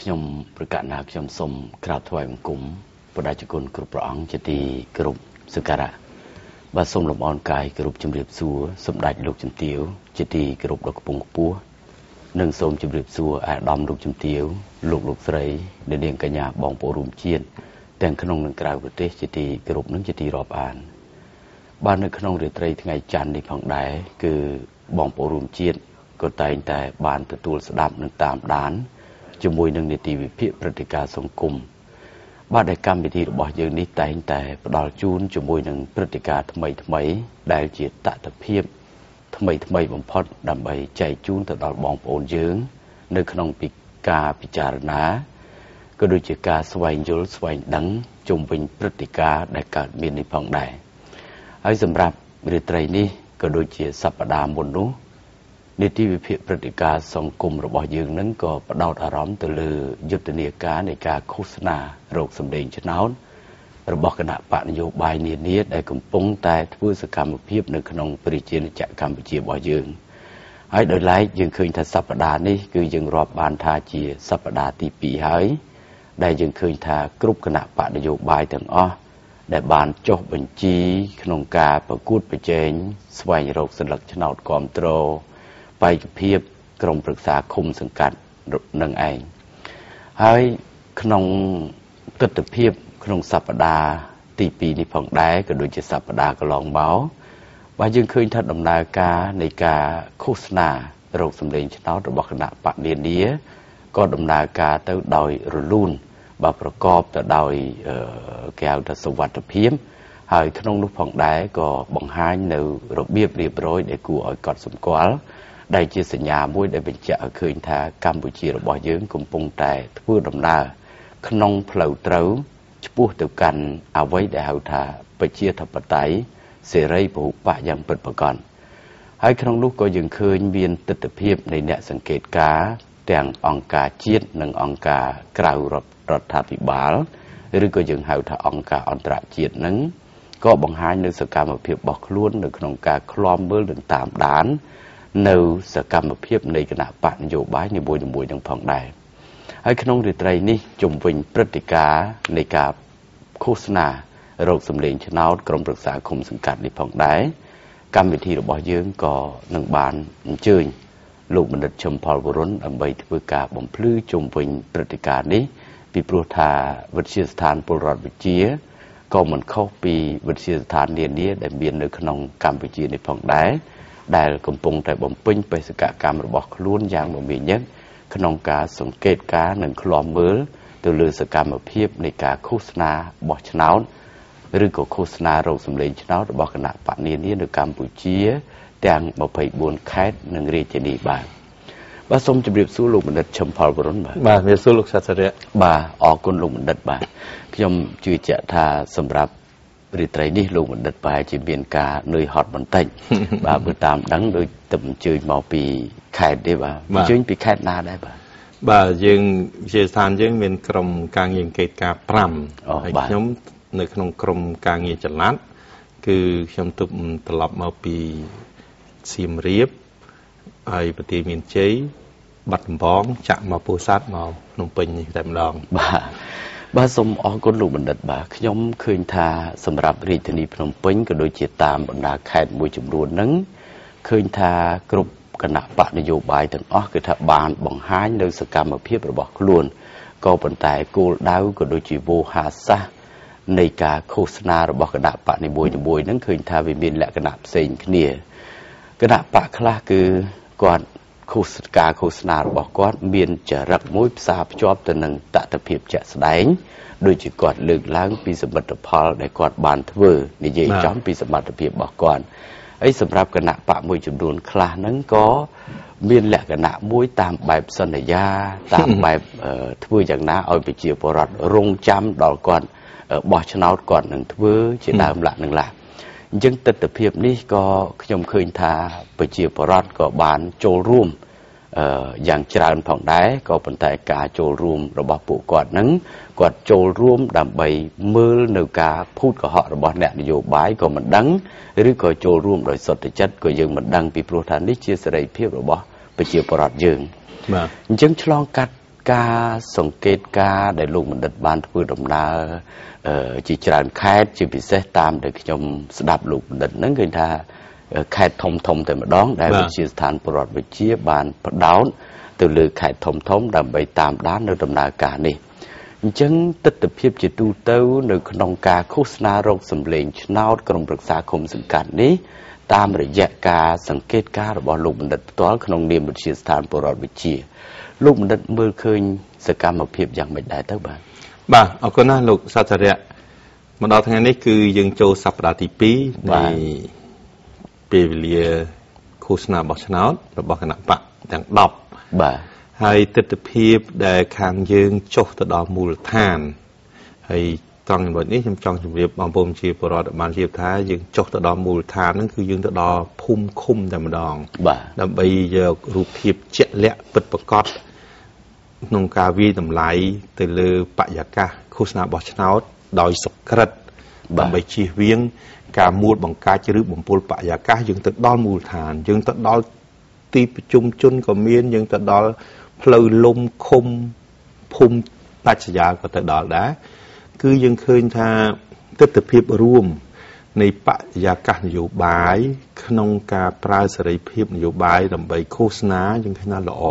បាទខ្ញុំប្រកាសណាខ្ញុំសូមក្រាបថ្វាយបង្គំព្រះដាជគុណគ្រប់ព្រះអង្គជាទីគោរពសក្ការៈបាទសូមលំអរកាយគោរពជំរាបសួរសម្ដេចលោកជំទាវជាទីគោរពដ៏ខ្ពង់ខ្ពស់និងសូមជម្រាបសួរអាដាមលោកជំទាវលោកលោកស្រីនិងនាងកញ្ញាបងប្អូនរួមជាតិទាំងក្នុងនិងក្រៅប្រទេសជាទីគោរពនិងជាទីរាប់អានបាទនៅក្នុងរាត្រីថ្ងៃច័ន្ទនេះផងដែរគឺបងប្អូនរួមជាតិក៏តែងតែបានទទួលស្ដាប់និងតាមដាន ជាមួយនឹងនីតិវិភាគព្រឹត្តិការណ៍សង្គមបាទដែលកម្មវិធីរបស់យើងនេះតែងតែផ្ដល់ជូនជាមួយនឹងព្រឹត្តិការណ៍ថ្មីថ្មីដែលជាតតភាពថ្មីថ្មីបំផុតដើម្បីចែកជូនទៅដល់បងប្អូនយើង នៅក្នុងពីការពិចារណាក៏ដូចជាការស្វែងយល់ស្វែងដឹងជុំវិញព្រឹត្តិការណ៍ដែលកើតមាននេះផងដែរហើយសម្រាប់រាត្រីនេះក៏ដូចជាសប្តាហ៍មុននោះ នីតិវិភាគព្រឹត្តិការណ៍សង្គមរបស់យើងនឹងក៏ផ្ដោតអារម្មណ៍ទៅលើយុទ្ធនាការនៃការឃោសនារោគសម្លេងឆ្នោតរបស់គណៈបកនយោបាយនានាដែលកំពុងតែធ្វើសកម្មភាពនៅក្នុងប្រជាជាតិកម្ពុជារបស់យើងហើយដោយឡែកយើងឃើញថាសប្តាហ៍នេះគឺយើងរាប់បានថាជាសប្តាហ៍ទី2ហើយដែលយើងឃើញថាគ្រប់គណៈបកនយោបាយទាំងអស់ដែលបានចុះបញ្ជីក្នុងការប្រកួតប្រជែងស្វែងរកសិលឹកឆ្នោតគ្រប់គ្រង បេក្ខភាពក្រុមប្រឹក្សាឃុំសង្កាត់នឹងឯងហើយក្នុងទស្សនវិជ្ជាក្នុងសប្តាហ៍ទី2នេះផងដែរក៏ដូចជាសប្តាហ៍កន្លងមកបើយើងឃើញថាដំណើរការនៃការឃោសនារោគសម្លេងឆ្នោតរបស់គណៈបកនានាក៏ដំណើរការទៅដោយរលូនបើប្រកបទៅដោយគេហៅថាសុវត្ថិភាពហើយក្នុងនោះផងដែរក៏បង្ហាញនៅរបៀបរៀបរយដែលគួរឲ្យកត់សម្គាល់ ដែលជាសញ្ញាមួយដែលបញ្ជាក់ឲ្យឃើញថាកម្ពុជារបស់យើងកំពុងតែធ្វើដំណើរក្នុងផ្លូវត្រូវឆ្ពោះទៅកាន់អ្វីដែលហៅថាប្រជាធិបតេយ្យសេរីពហុបកយ៉ាងពិតប្រាកដហើយក្នុងនោះក៏យើងឃើញមានទស្សនវិជ្ជានៃអ្នកសង្កេតការទាំងអង្គការជាតិនិងអង្គការក្រៅរដ្ឋាភិបាលឬក៏យើងហៅថាអង្គការអន្តរជាតិនឹងក៏បង្ហាញនៅសកម្មភាពរបស់ខ្លួននៅក្នុងការឃ្លាំមើលនិងតាមដាន នៅសកម្មភាពនៃគណៈបកនយោបាយនីមួយៗនឹងផងដែរហើយក្នុងរាត្រីនេះជំវិញព្រឹត្តិការណ៍នៃការឃោសនារោគសម្លេងឆ្នោតក្រុមប្រឹក្សាគុំសង្កាត់នេះផងដែរកម្មវិធីរបស់យើងក៏នឹងបានអញ្ជើញលោកបណ្ឌិតឈឹមផលវរុនដើម្បីធ្វើការបំភ្លឺជុំវិញព្រឹត្តិការណ៍នេះពីព្រោះថាវិទ្យាស្ថានពលរដ្ឋវិទ្យាក៏មិនខុសពីវិទ្យាស្ថាននានាដែលមាននៅក្នុងកម្ពុជានេះផងដែរ ដែលកំពុងតែបំពេញបេសកកម្មរបស់ខ្លួនយ៉ាងមមាញឹកក្នុងការសង្កេតការនិងឃ្លាំមើលទៅលើសកម្មភាពនៃការឃោសនាបោះឆ្នោតឬក៏ឃោសនារោគសម្លេងឆ្នោតរបស់គណៈបកនានានៅកម្ពុជា ទាំង24ខេត្តនិងរាជធានីបាទបាទសូមជម្រាបសួរលោកបណ្ឌិតឈឹមផលបរុនបាទបាទជម្រាបសួរលោកសាស្ត្រៈបាទអរគុណលោកបណ្ឌិតបាទខ្ញុំជឿជាក់ថាសម្រាប់ រាត្រីនេះលោកបណ្ឌិតប្រហែលជាមានការនឿយហត់បន្តិចបាទបើតាមដឹងដូចទៅអញ្ជើញមកពីខេត្តទេបាទអញ្ជើញពីខេត្តណាដែរបាទបាទយើងវិទ្យាស្ថានយើងមានក្រុមការងារអង្កេតការ5ហើយខ្ញុំនៅក្នុងក្រុមការងារចល័តគឺខ្ញុំទុកត្រឡប់មកពីសៀមរាបហើយប្រទេសមានជ័យបាត់ដំបងចាក់មកពោធិ៍សាត់មកភ្នំពេញនេះតែម្ដងបាទ បាទសូមអរគុណលោកបណ្ឌិតបាទខ្ញុំឃើញថាសម្រាប់រាជធានីភ្នំពេញក៏ដូចជាតាមបណ្ដាខេត្តមួយចំនួនហ្នឹងឃើញថាគ្រប់គណៈបកនយោបាយទាំងអស់គឺថាបានបង្ហាញនៅសកម្មភាពរបស់ខ្លួនក៏ប៉ុន្តែគោលដៅក៏ដូចជាវោហាសាសនៃការឃោសនារបស់គណៈបកនីមួយៗហ្នឹងឃើញថាវាមានលក្ខណៈផ្សេងគ្នាគណៈបកខ្លះគឺគាត់ ឃោសការឃោសនារបស់គាត់ មានចរិតមួយផ្សារភ្ជាប់ទៅនឹងតថភាពជាក់ស្ដែងដូចជាគាត់លើកឡើង ពីសមិទ្ធផលដែលគាត់បានធ្វើនិយាយចំពីសមត្ថភាពរបស់គាត់ហើយសម្រាប់គណៈបកមួយចំនួនខ្លះហ្នឹងក៏មានលក្ខណៈមួយតាមបែបសន្យា តាមបែបធ្វើយ៉ាងណាឲ្យប្រជាពលរដ្ឋរងចាំដល់គាត់បោះឆ្នោតគាត់នឹងធ្វើជាដើមលក្ខនឹងឡា អញ្ចឹងទស្សនវិជ្ជានេះក៏ខ្ញុំឃើញថាប្រជាពលរដ្ឋក៏បានចូលរួមអឺយ៉ាងច្រើនផងដែរក៏ប៉ុន្តែការចូលរួមរបស់ពួកគាត់នឹងគាត់ចូលរួមដើម្បីមើលនៅការភូតកុហករបស់អ្នកនយោបាយក៏មិនដឹងឬក៏ចូលរួមដោយសុទ្ធចិត្តក៏យើងមិនដឹងពីព្រោះថានេះជាសេរីភាពរបស់ប្រជាពលរដ្ឋយើងបាទអញ្ចឹងឆ្លងកាត់ ការសង្កេតការដែលលោកបណ្ឌិតបានធ្វើដំណើរជាច្រើនខេត្តជាពិសេសតាមដែលខ្ញុំស្ដាប់លោកបណ្ឌិតហ្នឹងឃើញថាខេត្តធំធំតែម្ដង ដែលវិទ្យាស្ថានពលរដ្ឋវិទ្យាបានផ្ដោតទៅលើខេត្តធំធំ ដើម្បីតាមដាននៅដំណើរការនេះអញ្ចឹងទស្សនវិជ្ជាជាទូទៅ នៅក្នុងការឃោសនារោគសម្លេងឆ្នោតក្រុមប្រឹក្សាគុំសង្កាត់នេះតាមរយៈការសង្កេតការរបស់លោកបណ្ឌិតផ្ទាល់ក្នុងនាមវិទ្យាស្ថានពលរដ្ឋវិទ្យា លោកបណ្ឌិតមើលឃើញសកម្មភាពយ៉ាងម៉េចដែរទៅបាទបាទអរគុណណាស់លោកសាស្ត្ររៈមកដល់ថ្ងៃនេះគឺយើងចូលសប្តាហ៍ទី2នៃពេលវេលាឃោសនាបោះឆ្នោតរបស់គណៈបកទាំង10បាទហើយទស្សនវិជ្ជាដែលខាងយើងចុះទៅដល់មូលដ្ឋានហើយត្រង់ចំណុចនេះខ្ញុំចង់ជម្រាបបងប្អូនជាបរិវត្តបានជៀបថាយើងចុះទៅដល់មូលដ្ឋានហ្នឹងគឺយើងទៅដល់ភូមិឃុំតែម្ដង បាទដើម្បីយករូបភាពជាក់លាក់ពិតប្រាកដ ក្នុងការវិយតម្លៃទៅលើបរិយាកាសឃោសនាបោះឆ្នោតដោយសុក្រិតដើម្បីជៀសវាង ការមូលបង្កាច់ឬបំពុលបរិយាកាសយើងទៅដល់មូលដ្ឋានយើងទៅដល់ទីប្រជុំជនក៏មានយើងទៅដល់ផ្លូវលំឃុំភូមិបច្ចយាក៏ទៅដល់ដែរគឺយើងឃើញថាទស្សនវិជ្ជារួមនៃបរិយាកាសនយោបាយក្នុងការប្រើសេរីភាពនយោបាយដើម្បីឃោសនាយើងឃើញថាល្អ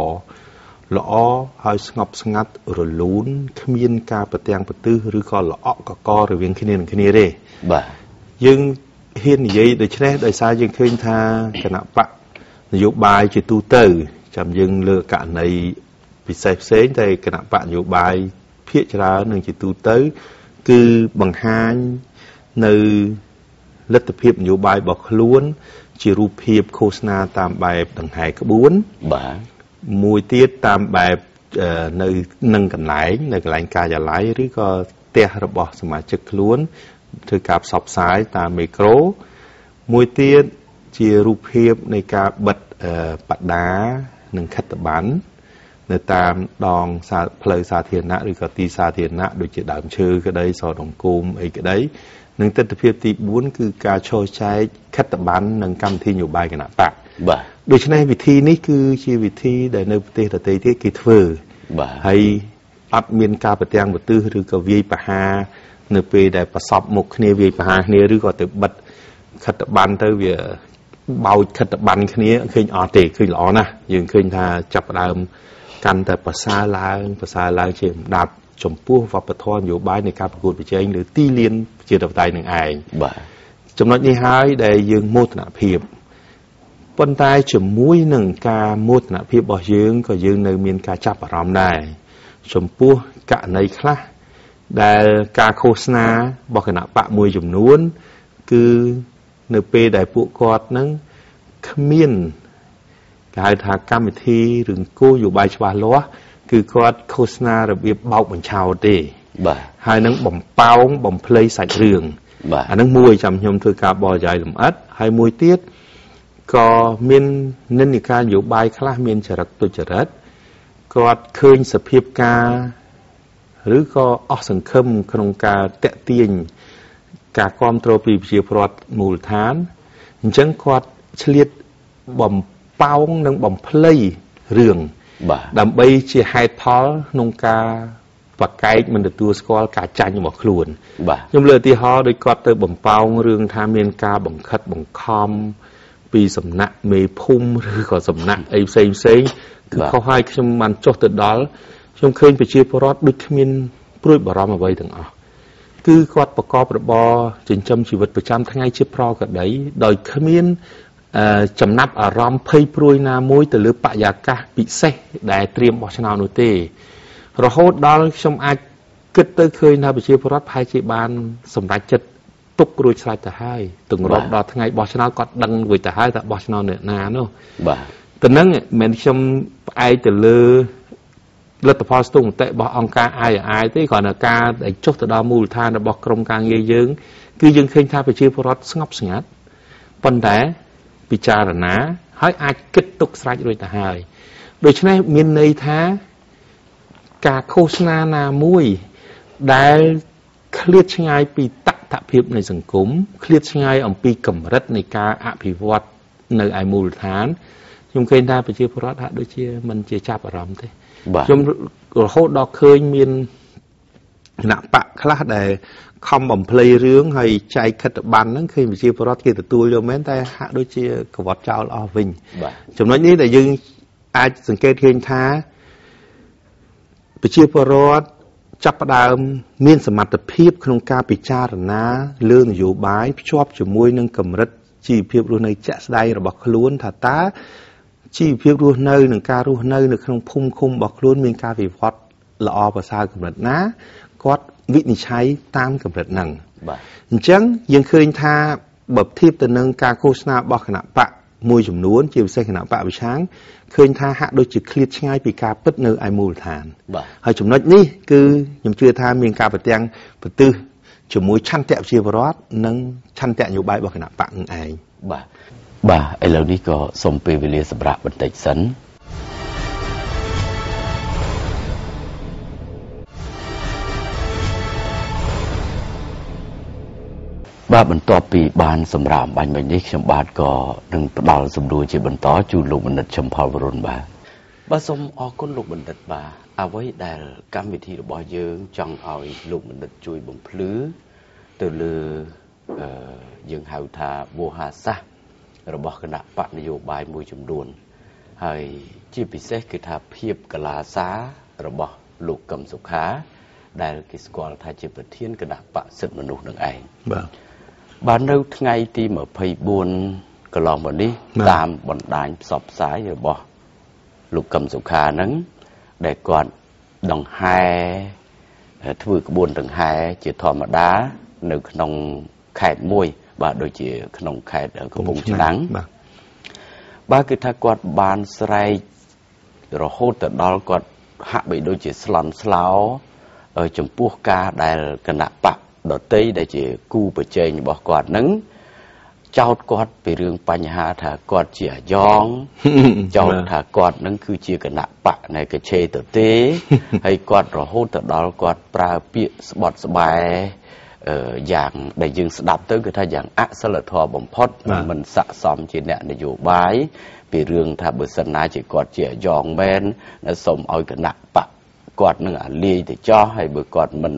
ល្អហើយស្ងប់ស្ងាត់រលូនគ្មានការប្រទាំងប្រទិសឬក៏ល្អក់កករវាងគ្នានឹងគ្នាទេបាទយើងហ៊ាននិយាយដូច្នេះដោយសារយើងឃើញថាគណៈបកនយោបាយជាទូទៅចាំយើងលើកករណីពិសេសផ្សេងតែគណៈបកនយោបាយភាកច្រើននឹងជាទូទៅ គឺបង្ហាញនៅលទ្ធភាពនយោបាយរបស់ខ្លួន ជារូបភាពឃោសនាតាមបែបដង្ហែក្បួនបាទ មួយទៀតតាមបែបនៅនឹងកន្លែង នៅកន្លែងការិយាល័យឬក៏ផ្ទះរបស់សមាជិកខ្លួនធ្វើការផ្សព្វផ្សាយតាមមេក្រូមួយទៀតជារូបភាពនៃការបិទបដានិងខិត្តប័ណ្ណនៅតាមដងផ្លូវសាធារណៈឬក៏ទីសាធារណៈដូចជាដើមឈើក្តីសរដង្គមអីក្តីនិងទស្សនវិជ្ជាទី4គឺការឈរចែកខិត្តប័ណ្ណនិងកម្មវិធីនយោបាយគណៈបកបាទ ដូច្នេះវិធីនេះគឺជាវិធីដែលនៅប្រទេសដទៃទៀតគេធ្វើបាទហើយអត់មានការប្រទាំងប្រទិសឬក៏វាយប្រហារនៅពេលដែលប្រសពមុខគ្នាវាយប្រហារគ្នាឬក៏ទៅបិទខិត្តប័ណ្ណទៅវាបោចខិត្តប័ណ្ណគ្នាឃើញអត់ទេឃើញល្អណាស់យើងឃើញថាចាប់ផ្ដើមកាន់តែប្រសើរឡើងប្រសើរឡើងជាលំដាប់ចំពោះវប្បធម៌នយោបាយនៃការប្រកួតប្រជែងលើទីលានជាតបតៃនឹងឯងបាទចំណុចនេះហើយដែលយើងមោទនភាព ប៉ុន្តែជាមួយនឹងការមោទនភាពរបស់យើងក៏យើងនៅមានការចាប់អារម្មណ៍ដែរចំពោះករណីខ្លះដែលការឃោសនារបស់គណៈបកមួយចំនួន គឺនៅពេលដែលពួកគាត់នឹងគ្មានគេហៅថាកម្មវិធីឬគោលយោបាយច្បាស់លាស់គឺគាត់ឃោសនារបៀបបោកបញ្ឆោតទេបាទហើយនឹងបំប៉ោងបំភ្លៃសាច់រឿងបាទអានឹងមួយចាំខ្ញុំធ្វើការបរិយាយលម្អិតហើយមួយទៀត ក៏មាននិន្នាការនយោបាយខ្លះមានចរិតទុច្ចរិតគាត់ឃើញសភាពការឬក៏អស់សង្ឃឹមក្នុងការតាក់ទាញការគ្រប់គ្រងពីប្រជាពលរដ្ឋមូលដ្ឋានអញ្ចឹងគាត់ឆ្លៀតបំប៉ោងនិងបំភ្លៃរឿងបាទដើម្បីជាហេតុផលក្នុងការបកែកមិនទទួលស្គាល់ការចាញ់របស់ខ្លួនបាទខ្ញុំលើកឧទាហរណ៍ដូចគាត់ទៅបំប៉ោងរឿងថាមានការបង្ខិតបង្ខំ ពីសំណាក់មេភូមិឬក៏សំណាក់អីផ្សេងផ្សេងគឺខុសហើយខ្ញុំបានចុះទៅដល់ខ្ញុំឃើញប្រជាពលរដ្ឋដូចគ្មានព្រួយបារម្ភអ្វីទាំងអស់គឺគាត់ប្រកបរបរចិញ្ចឹមជីវិតប្រចាំថ្ងៃជាប្រកដីដោយគ្មានចំណាប់អារម្មណ៍ភ័យព្រួយណាមួយទៅលើបរិយាកាសពិសេសដែលត្រៀមបោះឆ្នោតនោះទេ រហូតដល់ខ្ញុំអាចគិតទៅឃើញថាប្រជាពលរដ្ឋប្រហែលជាបានសម្រេចចិត្ត ទុករួចស្រេចទៅហើយទង្របដល់ថ្ងៃបោះឆ្នោតគាត់ដឹងរួចទៅហើយថាបោះឆ្នោតអ្នកណានោះបាទទៅនឹងមិនខ្ញុំផ្អែកទៅលើលទ្ធផលស្ទង់មតិរបស់អង្គការ IAI ទេគ្រាន់តែការដែលចុះទៅដល់មូលដ្ឋានរបស់ក្រមការងារយើងគឺយើងឃើញថាប្រជាពលរដ្ឋស្ងប់ស្ងាត់ប៉ុន្តែពិចារណាហើយអាចគិតទុកស្រេចរួចទៅហើយដូច្នេះមានន័យថាការឃោសនាណាមួយដែលឃ្លាតឆ្ងាយពីត ថភាពនៃសង្គមឃ្លាតឆ្ងាយអំពីកម្រិតនៃការអភិវឌ្ឍនៅឯមូលដ្ឋានខ្ញុំឃើញថាប្រជាពលរដ្ឋហាក់ដូចជាមិនជាចាប់អារម្មណ៍ទេខ្ញុំរហូតដល់ឃើញមានគណៈបកខ្លះដែលខំបំភ្លៃរឿងហើយចែកខិត្តប័ណ្ណហ្នឹងឃើញប្រជាពលរដ្ឋគេទទួលយកមែនតែហាក់ដូចជាកវត្តចោលអស់វិញចំណុចនេះដែលយើងអាចសង្កេតឃើញថាប្រជាពលរដ្ឋ ចាប់ផ្ដើមមានសមត្ថភាពក្នុងការពិចារណាលើនយោបាយភ្ជាប់ជាមួយនឹងកម្រិតជីវភាពរស់នៅជាក់ស្ដែងរបស់ខ្លួនថាតើជីវភាពរស់នៅនិងការរស់នៅនៅក្នុងភូមិឃុំរបស់ខ្លួនមានការវិវត្តល្អប្រសើរកម្រិតណាគាត់វិនិច្ឆ័យតាមកម្រិតហ្នឹងបាទអញ្ចឹងយើងឃើញថាបើធៀបទៅនឹងការឃោសនារបស់គណៈបក មួយចំនួនជាពិសេសគណៈបកវិឆាងឃើញថាហាក់ដូចជាឃ្លាតឆ្ងាយពីការពិតនៅឯមូលដ្ឋានបាទហើយចំណុចនេះគឺខ្ញុំជឿថាមានការប្រទាំងប្រទិសជាមួយឆន្ទៈប្រជាពលរដ្ឋនិងឆន្ទៈនយោបាយរបស់គណៈបកនឹងឯងបាទបាទឥឡូវនេះក៏សូមពេលវេលាសម្រាប់បន្តិចសិន បាទបន្ទាប់ពីបានសម្រាប់បាញ់មិញនេះខ្ញុំបាទក៏នឹងផ្ដល់សំណួរជាបន្តជូនលោកបណ្ឌិតចំផលវរុនបាទបាទសូមអរគុណលោកបណ្ឌិតបាទអ្វីដែលកម្មវិធីរបស់យើងចង់ឲ្យលោកបណ្ឌិតជួយបំភ្លឺទៅលើអឺយើងហៅថាវោហាសាសរបស់គណៈបកនយោបាយមួយចំនួនហើយជាពិសេសគឺថាភាពកលាសារបស់លោកកឹមសុខា ដែលគេស្គាល់ថាជាប្រធានគណៈបកសិទ្ធិមនុស្សនឹងឯងបាទ បាទនៅថ្ងៃទី24កន្លងមកនេះតាមបណ្ដាញផ្សព្វផ្សាយរបស់លោកកឹមសុខាហ្នឹងដែលគាត់ដង្ហែធ្វើក្បួនដង្ហែជាធម្មតា នៅក្នុងខេត្តមួយ បាទដូចជា ក្នុងខេត្តកំពង់ឆ្នាំងបាទបាទគឺថាគាត់បានស្រែករហូតទៅដល់គាត់ហាក់បីដូចជាស្លន់ស្លោចំពោះការដែលគណៈបក ដតីដែលជាគូប្រជែងរបស់គាត់នឹងចោតគាត់ពីរឿងបញ្ហាថាគាត់ជាអាយ៉ងចោតថាគាត់នឹងគឺជាគណៈបកនៃកឆេទៅទេហើយគាត់រហូតទៅដល់គាត់ប្រើពាក្យស្បត់ស្បែយ៉ាងដែលយើងស្ដាប់ទៅគឺថាយ៉ាងអសិលធម៌បំផុតមិនស័កសមជាអ្នកនយោបាយពីរឿងថាបើសិនណាជាគាត់ជាអាយ៉ងមែនសូមឲ្យគណៈបកគាត់នឹងអាលាយទៅចោះហើយបើគាត់មិន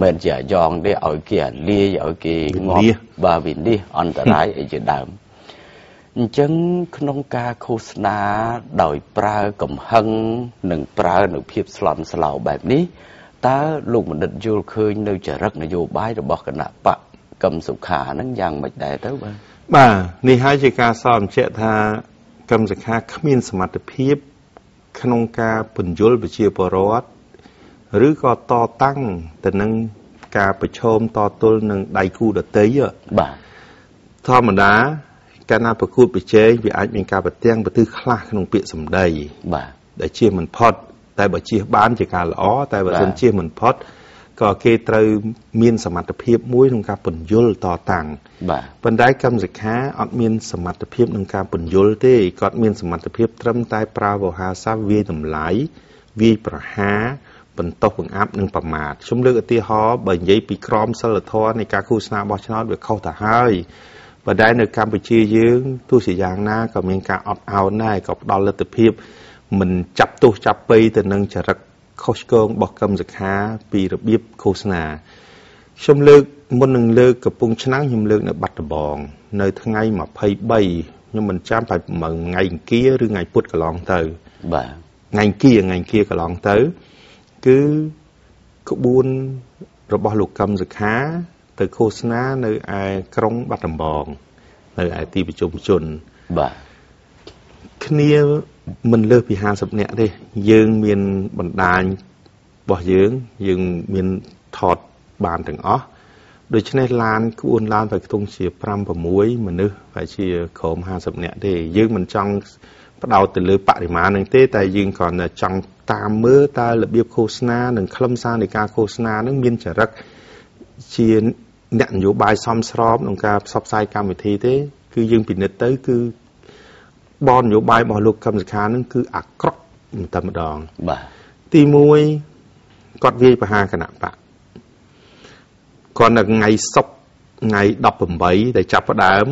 មិនជាអាយ៉ងទេឲ្យគេអាលាយឲ្យគេងាប់បាទវិនិច្ឆ័យអន្តរាយអីជាដើមអញ្ចឹងក្នុងការឃោសនាដោយប្រើកំហឹងនិងប្រើនៅភាពស្លន់ស្លោបែបនេះតើលោកបណ្ឌិតយល់ឃើញនៅចរិតនយោបាយរបស់គណៈបកកឹមសុខាហ្នឹងយ៉ាងម៉េចដែរទៅបាទបាទនេះហើយជាការសរបញ្ជាក់ថាកឹមសុខាគ្មានសមត្ថភាព ក្នុងការពន្យល់ប្រជាពលរដ្ឋ ឬក៏តតាំងទៅនឹងការប្រឈមតទល់នឹងដៃគូដតីបាទធម្មតាកាលណាប្រកួតប្រជែងវាអាចមានការប្រទាំងប្រទិសខ្លះក្នុងពាក្យសម្ដីបាទដែលជាមិនផុត តែបើជៀសបានជាការល្អតែបើមិនជៀសមិនផុតក៏គេត្រូវមានសមត្ថភាពមួយក្នុងការពន្យល់តតាំងបាទប៉ុន្តែកម្មសិក្ខាអត់មានសមត្ថភាពក្នុងការពន្យល់ទេគាត់មានសមត្ថភាពត្រឹមតែប្រើវោហារស័ព្ទវាយតម្លៃវាយប្រហារ បន្ទោសបង្អាប់និងប្រមាថខ្ញុំលើកឧទាហរណ៍បើនិយាយពីក្រមសិលធម៌នៃការឃោសនាបោះឆ្នោតវាខុសទៅហើយបើដែរនៅកម្ពុជាយើងទោះជាយ៉ាងណាក៏មានការអត់ឱនដែរក៏ផ្ដល់លទ្ធភាពមិនចាប់ទោសចាប់ពៃទៅនឹងចរិតខុសឆ្គងរបស់កម្មសខាពីរបៀបឃោសនាខ្ញុំលើកមុននឹងលើកកំពង់ឆ្នាំងខ្ញុំលើកនៅបាត់ដំបង នៅថ្ងៃ23ខ្ញុំមិនចាំតែថ្ងៃអង្គារឬថ្ងៃពុធកន្លងទៅបាទថ្ងៃអង្គារថ្ងៃអង្គារកន្លងទៅ គឺក្បួនរបស់លោកកឹមសុខា ទៅឃោសនានៅឯក្រុងបាត់ដំបងនៅឯទីប្រជុំជនបាទគ្នាមិនលើសពី50នាក់ទេយើងមានបណ្ដាញរបស់យើងយើងមានថតបានទាំងអស់ដូច្នេះឡានក្បួនឡានតែខ្ទង់ជា5 6មនុស្សប្រហែលជាក្រុម50នាក់ទេយើងមិនចង់ ផ្ដោតទៅលើបរិមាណនឹងទេតែយើងគ្រាន់តែចង់តាមមើលតើរបៀបឃោសនានិងខ្លឹមសារនៃការឃោសនានឹងមានចរិតជាអ្នកនយោបាយសមស្របក្នុងការផ្សព្វផ្សាយកម្មវិធីទេ គឺយើងពិនិត្យទៅ គឺបននយោបាយរបស់លោកកឹមសុខានឹងគឺអាក្រក់តែម្ដងបាទទី1គាត់វាយប្រហារគណៈបកគាត់នៅថ្ងៃសុក្រថ្ងៃ18ដែលចាប់ផ្ដើម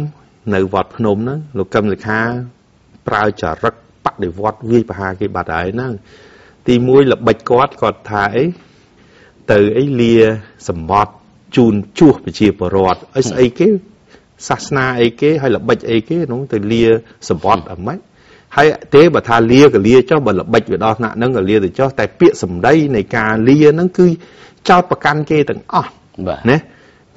នៅវត្តភ្នំហ្នឹងលោកកឹមសុខា ប្រើចរិតបដិវត្តវាយប្រហារគេបាត់ហើយហ្នឹងទី1ល្បិចគាត់គាត់ថាអីទៅអីលាសម្បត្តិជូនជួសប្រជាពលរដ្ឋអីស្អីគេសាសនាអីគេហើយល្បិចអីគេនោះទៅលាសម្បត្តិអីម៉េចហើយទេបើថាលាក៏លាចុះបើល្បិចវាដល់ថ្នាក់ហ្នឹងក៏លាទៅចុះតែពាក្យសម្ដីនៃការលាហ្នឹងគឺចោតប្រកាន់គេទាំងអស់បាទណាអញ្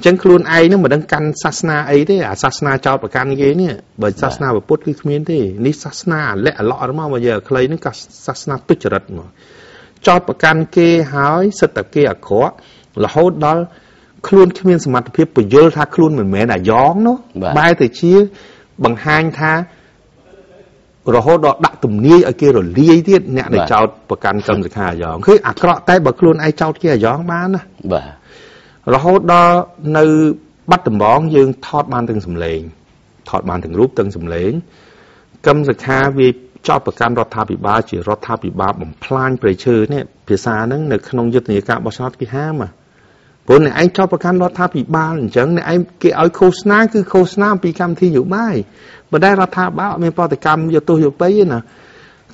ចឹងខ្លួនឯងនឹងមិនដឹងកាន់សាសនាអីទេអាសាសនាចោតប្រកាន់គេនេះបើសាសនាពុទ្ធគឺគ្មានទេនេះសាសនាអាលក្ខអាឡក់មកមកយកខ្លីនឹងក៏សាសនាទុច្ចរិតមកចោតប្រកាន់គេហើយសិតតែគេអាក្រក់រហូតដល់ខ្លួនគ្មានសមត្ថភាពបញ្យល់ថាខ្លួនមិនមែនអាយ៉ងនោះបែរទៅជាបង្ហាញថារហូតដល់ដាក់ទំនាយឲ្យគេរលាយទៀតអ្នកដែលចោតប្រកាន់កម្មសិក្ខាអាយ៉ងគឺអាក្រក់តែបើខ្លួនឯងចោតគេអាយ៉ងបានណាបាទ រហូតដល់នៅបាត់ដំបងយើងថតបានទាំងសម្លេងថតបានទាំងរូបទាំងសម្លេងកម្មសិក្ខាវាចោតប្រកាន់រដ្ឋាភិបាលជារដ្ឋាភិបាលបំផ្លាញប្រៃឈើនេះភាសាហ្នឹងនៅក្នុងយុទ្ធនាការបោះឆ្នោតគេហាមព្រោះអ្នកឯងចោតប្រកាន់រដ្ឋាភិបាលអញ្ចឹងអ្នកឯងគេឲ្យឃោសនាគឺឃោសនាអំពីកម្មវិធីនយោបាយបើដែររដ្ឋាភិបាលអត់មានប្រតិកម្មយកទោសយកបីទេណា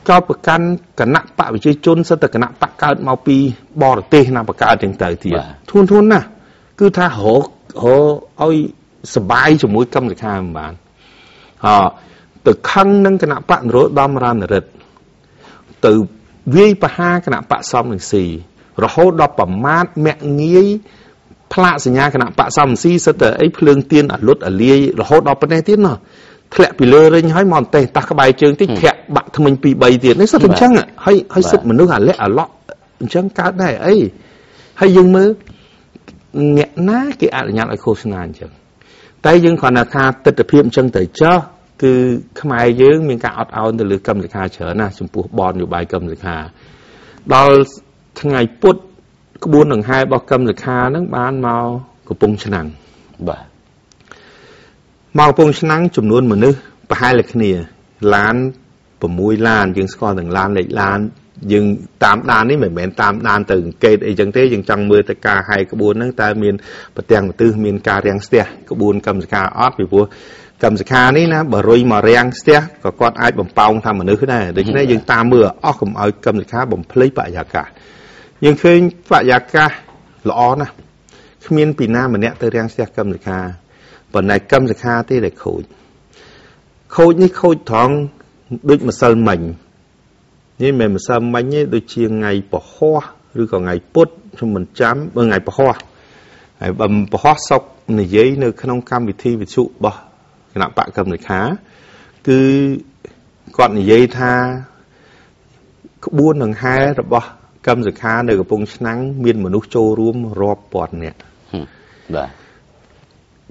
ចោតប្រកាន់គណៈបកប្រជាជនសិតតែគណៈបកកើតមកពីបរទេសណាបកកើតទាំងទៅទៀតធួនធួនណាស់ គឺថារករកឲ្យសបាយជាមួយកម្មសិក្ខាមិនបានអទៅខឹងនឹងគណៈបកនរោត្តមរណរិទ្ធទៅវាយប្រហារគណៈបកសំនឹងស៊ីរហូតដល់ប្រមាថមាក់ងាយផ្លាកសញ្ញាគណៈបកសំស៊ីសិតតែអីភ្លើងទៀនអាលុតអាលាយរហូតដល់ប៉ុណ្ណេះទៀតណោះធ្លាក់ពីលើរិញហើយមកអន្តេះតះក្បែរជើងតិចធាក់បាក់ថ្មិញ2 3ទៀតនេះសិតតែអញ្ចឹងហើយហើយសិតមនុស្សអាលៈអាឡក់អញ្ចឹងកើតដែរអីហើយយើងមើល អ្នកណាគេអនុញ្ញាតឲ្យឃោសនាអញ្ចឹងតែយើងគ្រាន់តែថាទស្សនវិជ្ជាអញ្ចឹងទៅចោះគឺខ្មែរយើងមានការអត់ឱនទៅលើកម្មសិក្ខាច្រើនណាស់ចំពោះបនយោបាយកម្មសិក្ខាដល់ថ្ងៃពុធក្បួនដង្ហែរបស់កម្មសិក្ខាហ្នឹងបានមកកំពង់ឆ្នាំងបាទមកកំពង់ឆ្នាំងចំនួនមនុស្សប្រហែលគ្នាឡាន6ឡានយើងស្គាល់ទាំងឡានលេខឡាន យើងតាមដាននេះមិនមែនតាមដានទៅអង្កេតអីចឹងទេយើងចង់មើលទៅការហាយក្បួនហ្នឹងតើមានប្រទាំងប្រទិសមានការរាំងស្ទះក្បួនកម្មសខាអត់ពីព្រោះកម្មសខានេះណាបើរុយមករាំងស្ទះក៏គាត់អាចបំពងថាមនុស្សដែរដូច្នេះយើងតាមមើលអស់កុំឲ្យកម្មសខាបំភ្លេចបរិយាកាសយើងឃើញបរិយាកាសល្អណាស់គ្មានពីណាម្នាក់ទៅរាំងស្ទះកម្មសខាប៉ុន្តែកម្មសខាទេដែលខូចខូចនេះខូចត្រង់ដូចម្សិលមិញ នេះមិនម្សិលមិញទេដូចជាថ្ងៃពហោះឬក៏ថ្ងៃពុទ្ធខ្ញុំមិនចាំបើថ្ងៃពហោះហើយបើពហោះសុកនិយាយនៅក្នុងកម្មវិធីវិទ្យុរបស់គណៈបកកម្មនិខាគឺគាត់និយាយថាក្បួនដង្ហែរបស់កម្មសិក្ខានៅកំពង់ឆ្នាំងមានមនុស្សចូលរួមរាប់ពាន់នាក់បាទ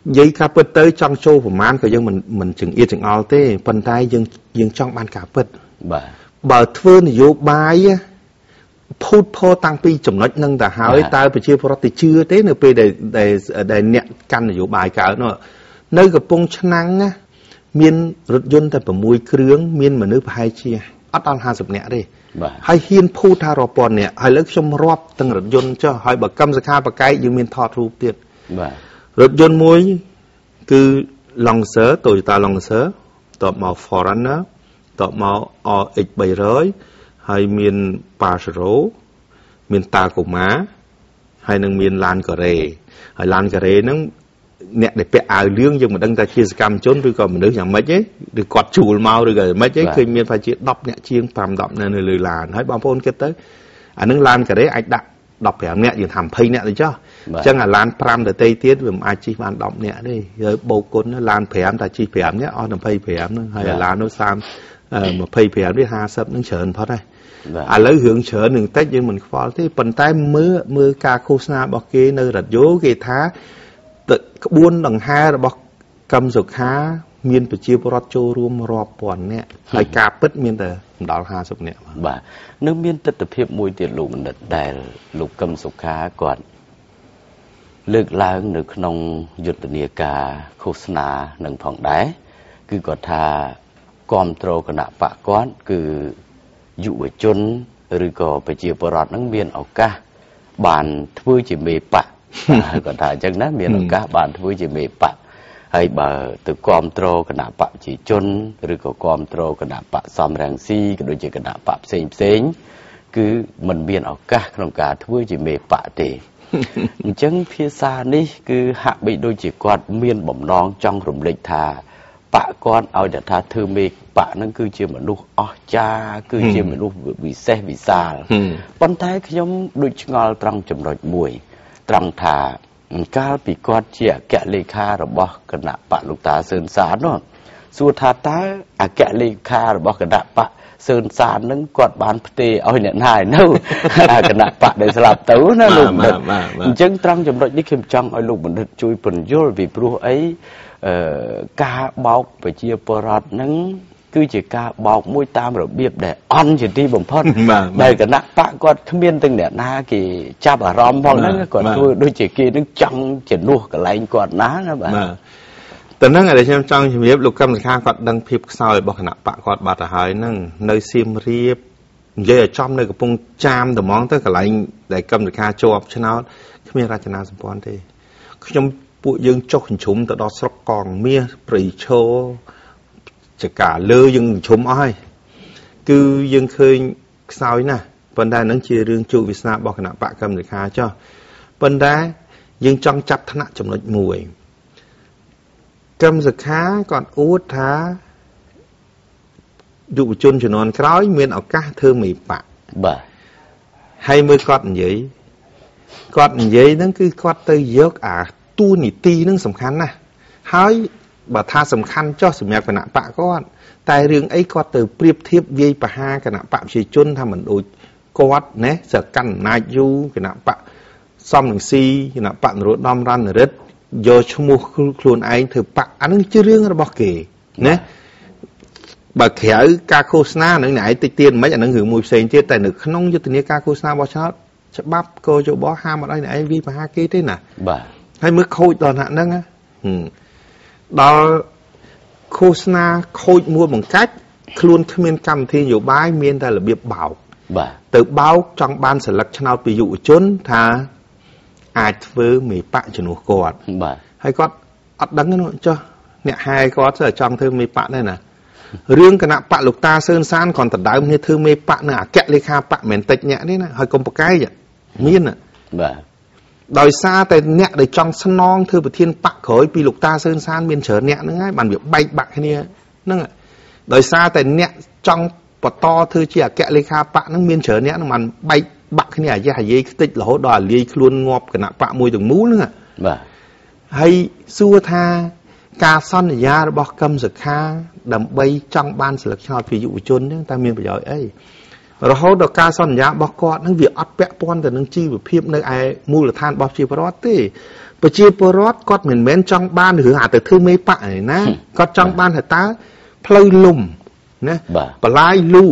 និយាយការពិតទៅចង់ចូលប្រមាណក៏យើងមិនមិនចង្អៀតចង្អល់ទេប៉ុន្តែយើងយើងចង់បានការពិតបាទ បើធ្វើនយោបាយភូតផរតាំងពីចំណុចនឹងទៅហើយតើប្រជាពលរដ្ឋទៅជឿទេនៅពេលដែលដែលអ្នកកាន់នយោបាយកើតនោះនៅកំពង់ឆ្នាំងណាមានរថយន្តតែ6គ្រឿងមានមនុស្សប្រហែលជាអត់ដល់50នាក់ទេហើយហ៊ានភូតថារាប់ពាន់នាក់ហើយលើខ្ញុំរាប់ទាំងរថយន្តចុះហើយបើកម្មសខាបកែកយើងមានថតរូបទៀតបាទរថយន្តមួយគឺ Lancer Toyota Lancer តបមក Forerunner តបមក RX 300ហើយមាន Pajero មាន Tacoma ហើយនឹងមានឡានកូរ៉េហើយឡានកូរ៉េហ្នឹងអ្នកដែលពាក់អាវលឿងយើងមិនដឹងថាជាសកម្មជនឬក៏មនុស្សយ៉ាងម៉េចទេឬគាត់ជួលមកឬក៏យ៉ាងម៉េចទេឃើញមានប្រហែលជា10អ្នកជាង5 10នៅលើឡានហើយបងប្អូនគិតទៅអានឹងឡានកូរ៉េអាចដាក់15នាក់យើងថា20នាក់ទៅចុះអញ្ចឹងអាឡាន5ដតីទៀតវាមិនអាចជិះបាន10នាក់ទេហើយបូកគុណឡាន5តែជិះ5នាក់អស់25ហ្នឹងហើយអាឡាននោះ30 25នេះ50នឹងច្រើនផុតហើយឥឡូវរឿងច្រើននឹងតិចយើងមិនខ្វល់ទេប៉ុន្តែមើលមើលការឃោសនារបស់គេនៅរ៉ាឌីយ៉ូគេថាក្បួនដង្ហែរបស់កម្មសុខាមានប្រជាពលរដ្ឋចូលរួមរាប់ពាន់នាក់ហើយការពិតមានតែមិនដល់50នាក់បាទនឹងមានទស្សនវិជ្ជាមួយទៀតលោកបណ្ឌិតដែលលោកកឹមសុខាគាត់លើកឡើងនៅក្នុងយុទ្ធនាការឃោសនានឹងផងដែរគឺគាត់ថា គ្រប់គ្រងគណៈបកគាត់គឺយុវជនឬក៏ប្រជាពលរដ្ឋនឹងមានឱកាសបានធ្វើជាមេបកគាត់ថាអញ្ចឹងណាមានឱកាសបានធ្វើជាមេបកហើយបើទៅគ្រប់គ្រងគណៈបកជាជនឬក៏គ្រប់គ្រងគណៈបកសំរងស៊ីក៏ដូចជាគណៈបកផ្សេងផ្សេងគឺมันមានឱកាសក្នុងការធ្វើជាមេបកទេអញ្ចឹងភាសានេះ គឺហាក់បីដូចជាគាត់មានបំណងចង់រំលេចថា បកគាត់ឲ្យតែថាធ្វើមេបកហ្នឹងគឺជាមនុស្សអស្ចារ្យគឺជាមនុស្សវិសេសវិសាលប៉ុន្តែខ្ញុំដូចឆ្ងល់ត្រង់ចំណុចមួយ ត្រង់ថាកាលពីគាត់ជាអគ្គលេខារបស់គណៈបកលោកតាសឿនសាននោះសួរថាតើអគ្គលេខារបស់គណៈបកសឿនសាននឹងគាត់បានផ្ទេឲ្យអ្នកណាឲ្យនៅគណៈបកដែលស្លាប់ទៅណាលោកបណ្ឌិតអញ្ចឹងត្រង់ចំណុចនេះខ្ញុំចង់ឲ្យលោកបណ្ឌិតជួយពន្យល់ពីព្រោះអីអឺ ការបោកប្រជាពលរដ្ឋនឹងគឺជាការបោកមួយតាមរបៀបដែលអន់ជាទីបំផុតដែលគណៈបកគាត់គ្មានទាំងអ្នកណាគេចាប់អារម្មណ៍ផងហ្នឹងគាត់ធ្វើដូចជាគេនឹងចង់ជំនួសកន្លែងគាត់ណាណាបាទតែហ្នឹងដែលខ្ញុំចង់ជំរាបលោកកម្មសខាគាត់ដឹងភាពខ្សោយរបស់គណៈបកគាត់បាត់ទៅហើយហ្នឹងនៅសៀមរាបនិយាយឲ្យចំនៅកំពង់ចាមត្មងទៅកន្លែងដែលកម្មសខាជាប់ឆ្នោតគ្មានរចនាសម្ព័ន្ធទេខ្ញុំ ពួកយើងចុះជញ្ជុំទៅដល់ស្រុកកងមាសព្រៃឈរចកាលើយើងជុំអស់ហើយគឺយើងឃើញខ្សោយណាស់ប៉ុន្តែនឹងជារឿងជោគវាសនារបស់គណៈបកកម្មលេខាចុះប៉ុន្តែយើងចង់ចាប់ថ្នាក់ចំណុចមួយកម្មសខាគាត់អួតថាយុវជនជំនាន់ក្រោយ មានឱកាសធ្វើមេបកបាទហើយមើលគាត់និយាយគាត់និយាយហ្នឹងគឺគាត់ទៅយកអា តួនាទីហ្នឹងសំខាន់ណាស់ហើយបើថាសំខាន់ចុះសម្រាប់គណៈបកគាត់តែរឿងអីគាត់ទៅប្រៀបធៀបវាយប្រហារគណៈបកប្រជាជនថាមិនដូចគាត់ណាសកម្មអំណាចយូរគណៈបកសំនឹងស៊ីគណៈបកនរោត្តមរណរិទ្ធយកឈ្មោះខ្លួនឯងធ្វើបកអានឹងជារឿងរបស់គេណាបើក្រៅការឃោសនានឹងឯងតិចទៀតមិនអានឹងរឿងមួយផ្សេងទៀតតែនៅក្នុងយុទ្ធនាការឃោសនារបស់ឆ្នោតច្បាប់កោជបហាមអត់ឲ្យឯងវាយប្រហារគេទេណាបាទ ហើយមើលខូចដល់ថ្នាក់ហ្នឹងដល់ឃោសនាខូចមួយបង្កាច់ខ្លួនគ្មានកម្មវិធីនយោបាយមានតែរបៀបបោកបាទទៅបោកចង់បានសិលឹកឆ្នោតពីយុវជនថាអាចធ្វើមេបកជំនួសគាត់បាទហើយគាត់អត់ដឹងទេចុះអ្នកហែគាត់ទៅចង់ធ្វើមេបកដែរណារឿងគណៈបកលោកតាសឿនសានគាត់ដណ្ដើមគ្នាធ្វើមេបកនៅអគ្គលេខាបកមិនតិចញាក់នេះណាហើយកុំប្រកែកមានបាទ ដោយសារតែអ្នកដែលចង់ស្នងធ្វើប្រធានបកក្រោយពីលោកតាសឿនសានមានច្រើនអ្នកហ្នឹងហើយបានវាបែកបាក់គ្នាហ្នឹងដោយសារតែអ្នកចង់បន្តធ្វើជាអគ្គលេខាបកហ្នឹងមានច្រើនអ្នកហ្នឹងបានបែកបាក់គ្នាអាយះអាយាយខ្ទេចរហូតដល់អាលាយខ្លួនងាប់គណៈបកមួយទាំងមូលហ្នឹងបាទហើយសួរថាការសន្យារបស់កឹមសុខា ដើម្បីចង់បានសិលឹកឆ្នោតពីយុវជនហ្នឹងតើមានប្រយោជន៍អី រហូតដល់ការសន្យារបស់គាត់នឹងវាអត់ពាក់ព័ន្ធទៅនឹងជីវភាពនៅឯមូលដ្ឋានរបស់ប្រជាពលរដ្ឋទេប្រជាពលរដ្ឋគាត់មិនមែនចង់បានរឿងអាទៅធ្វើមេបកឯណាគាត់ចង់បានថាតើផ្លូវលំណាបលាយលូ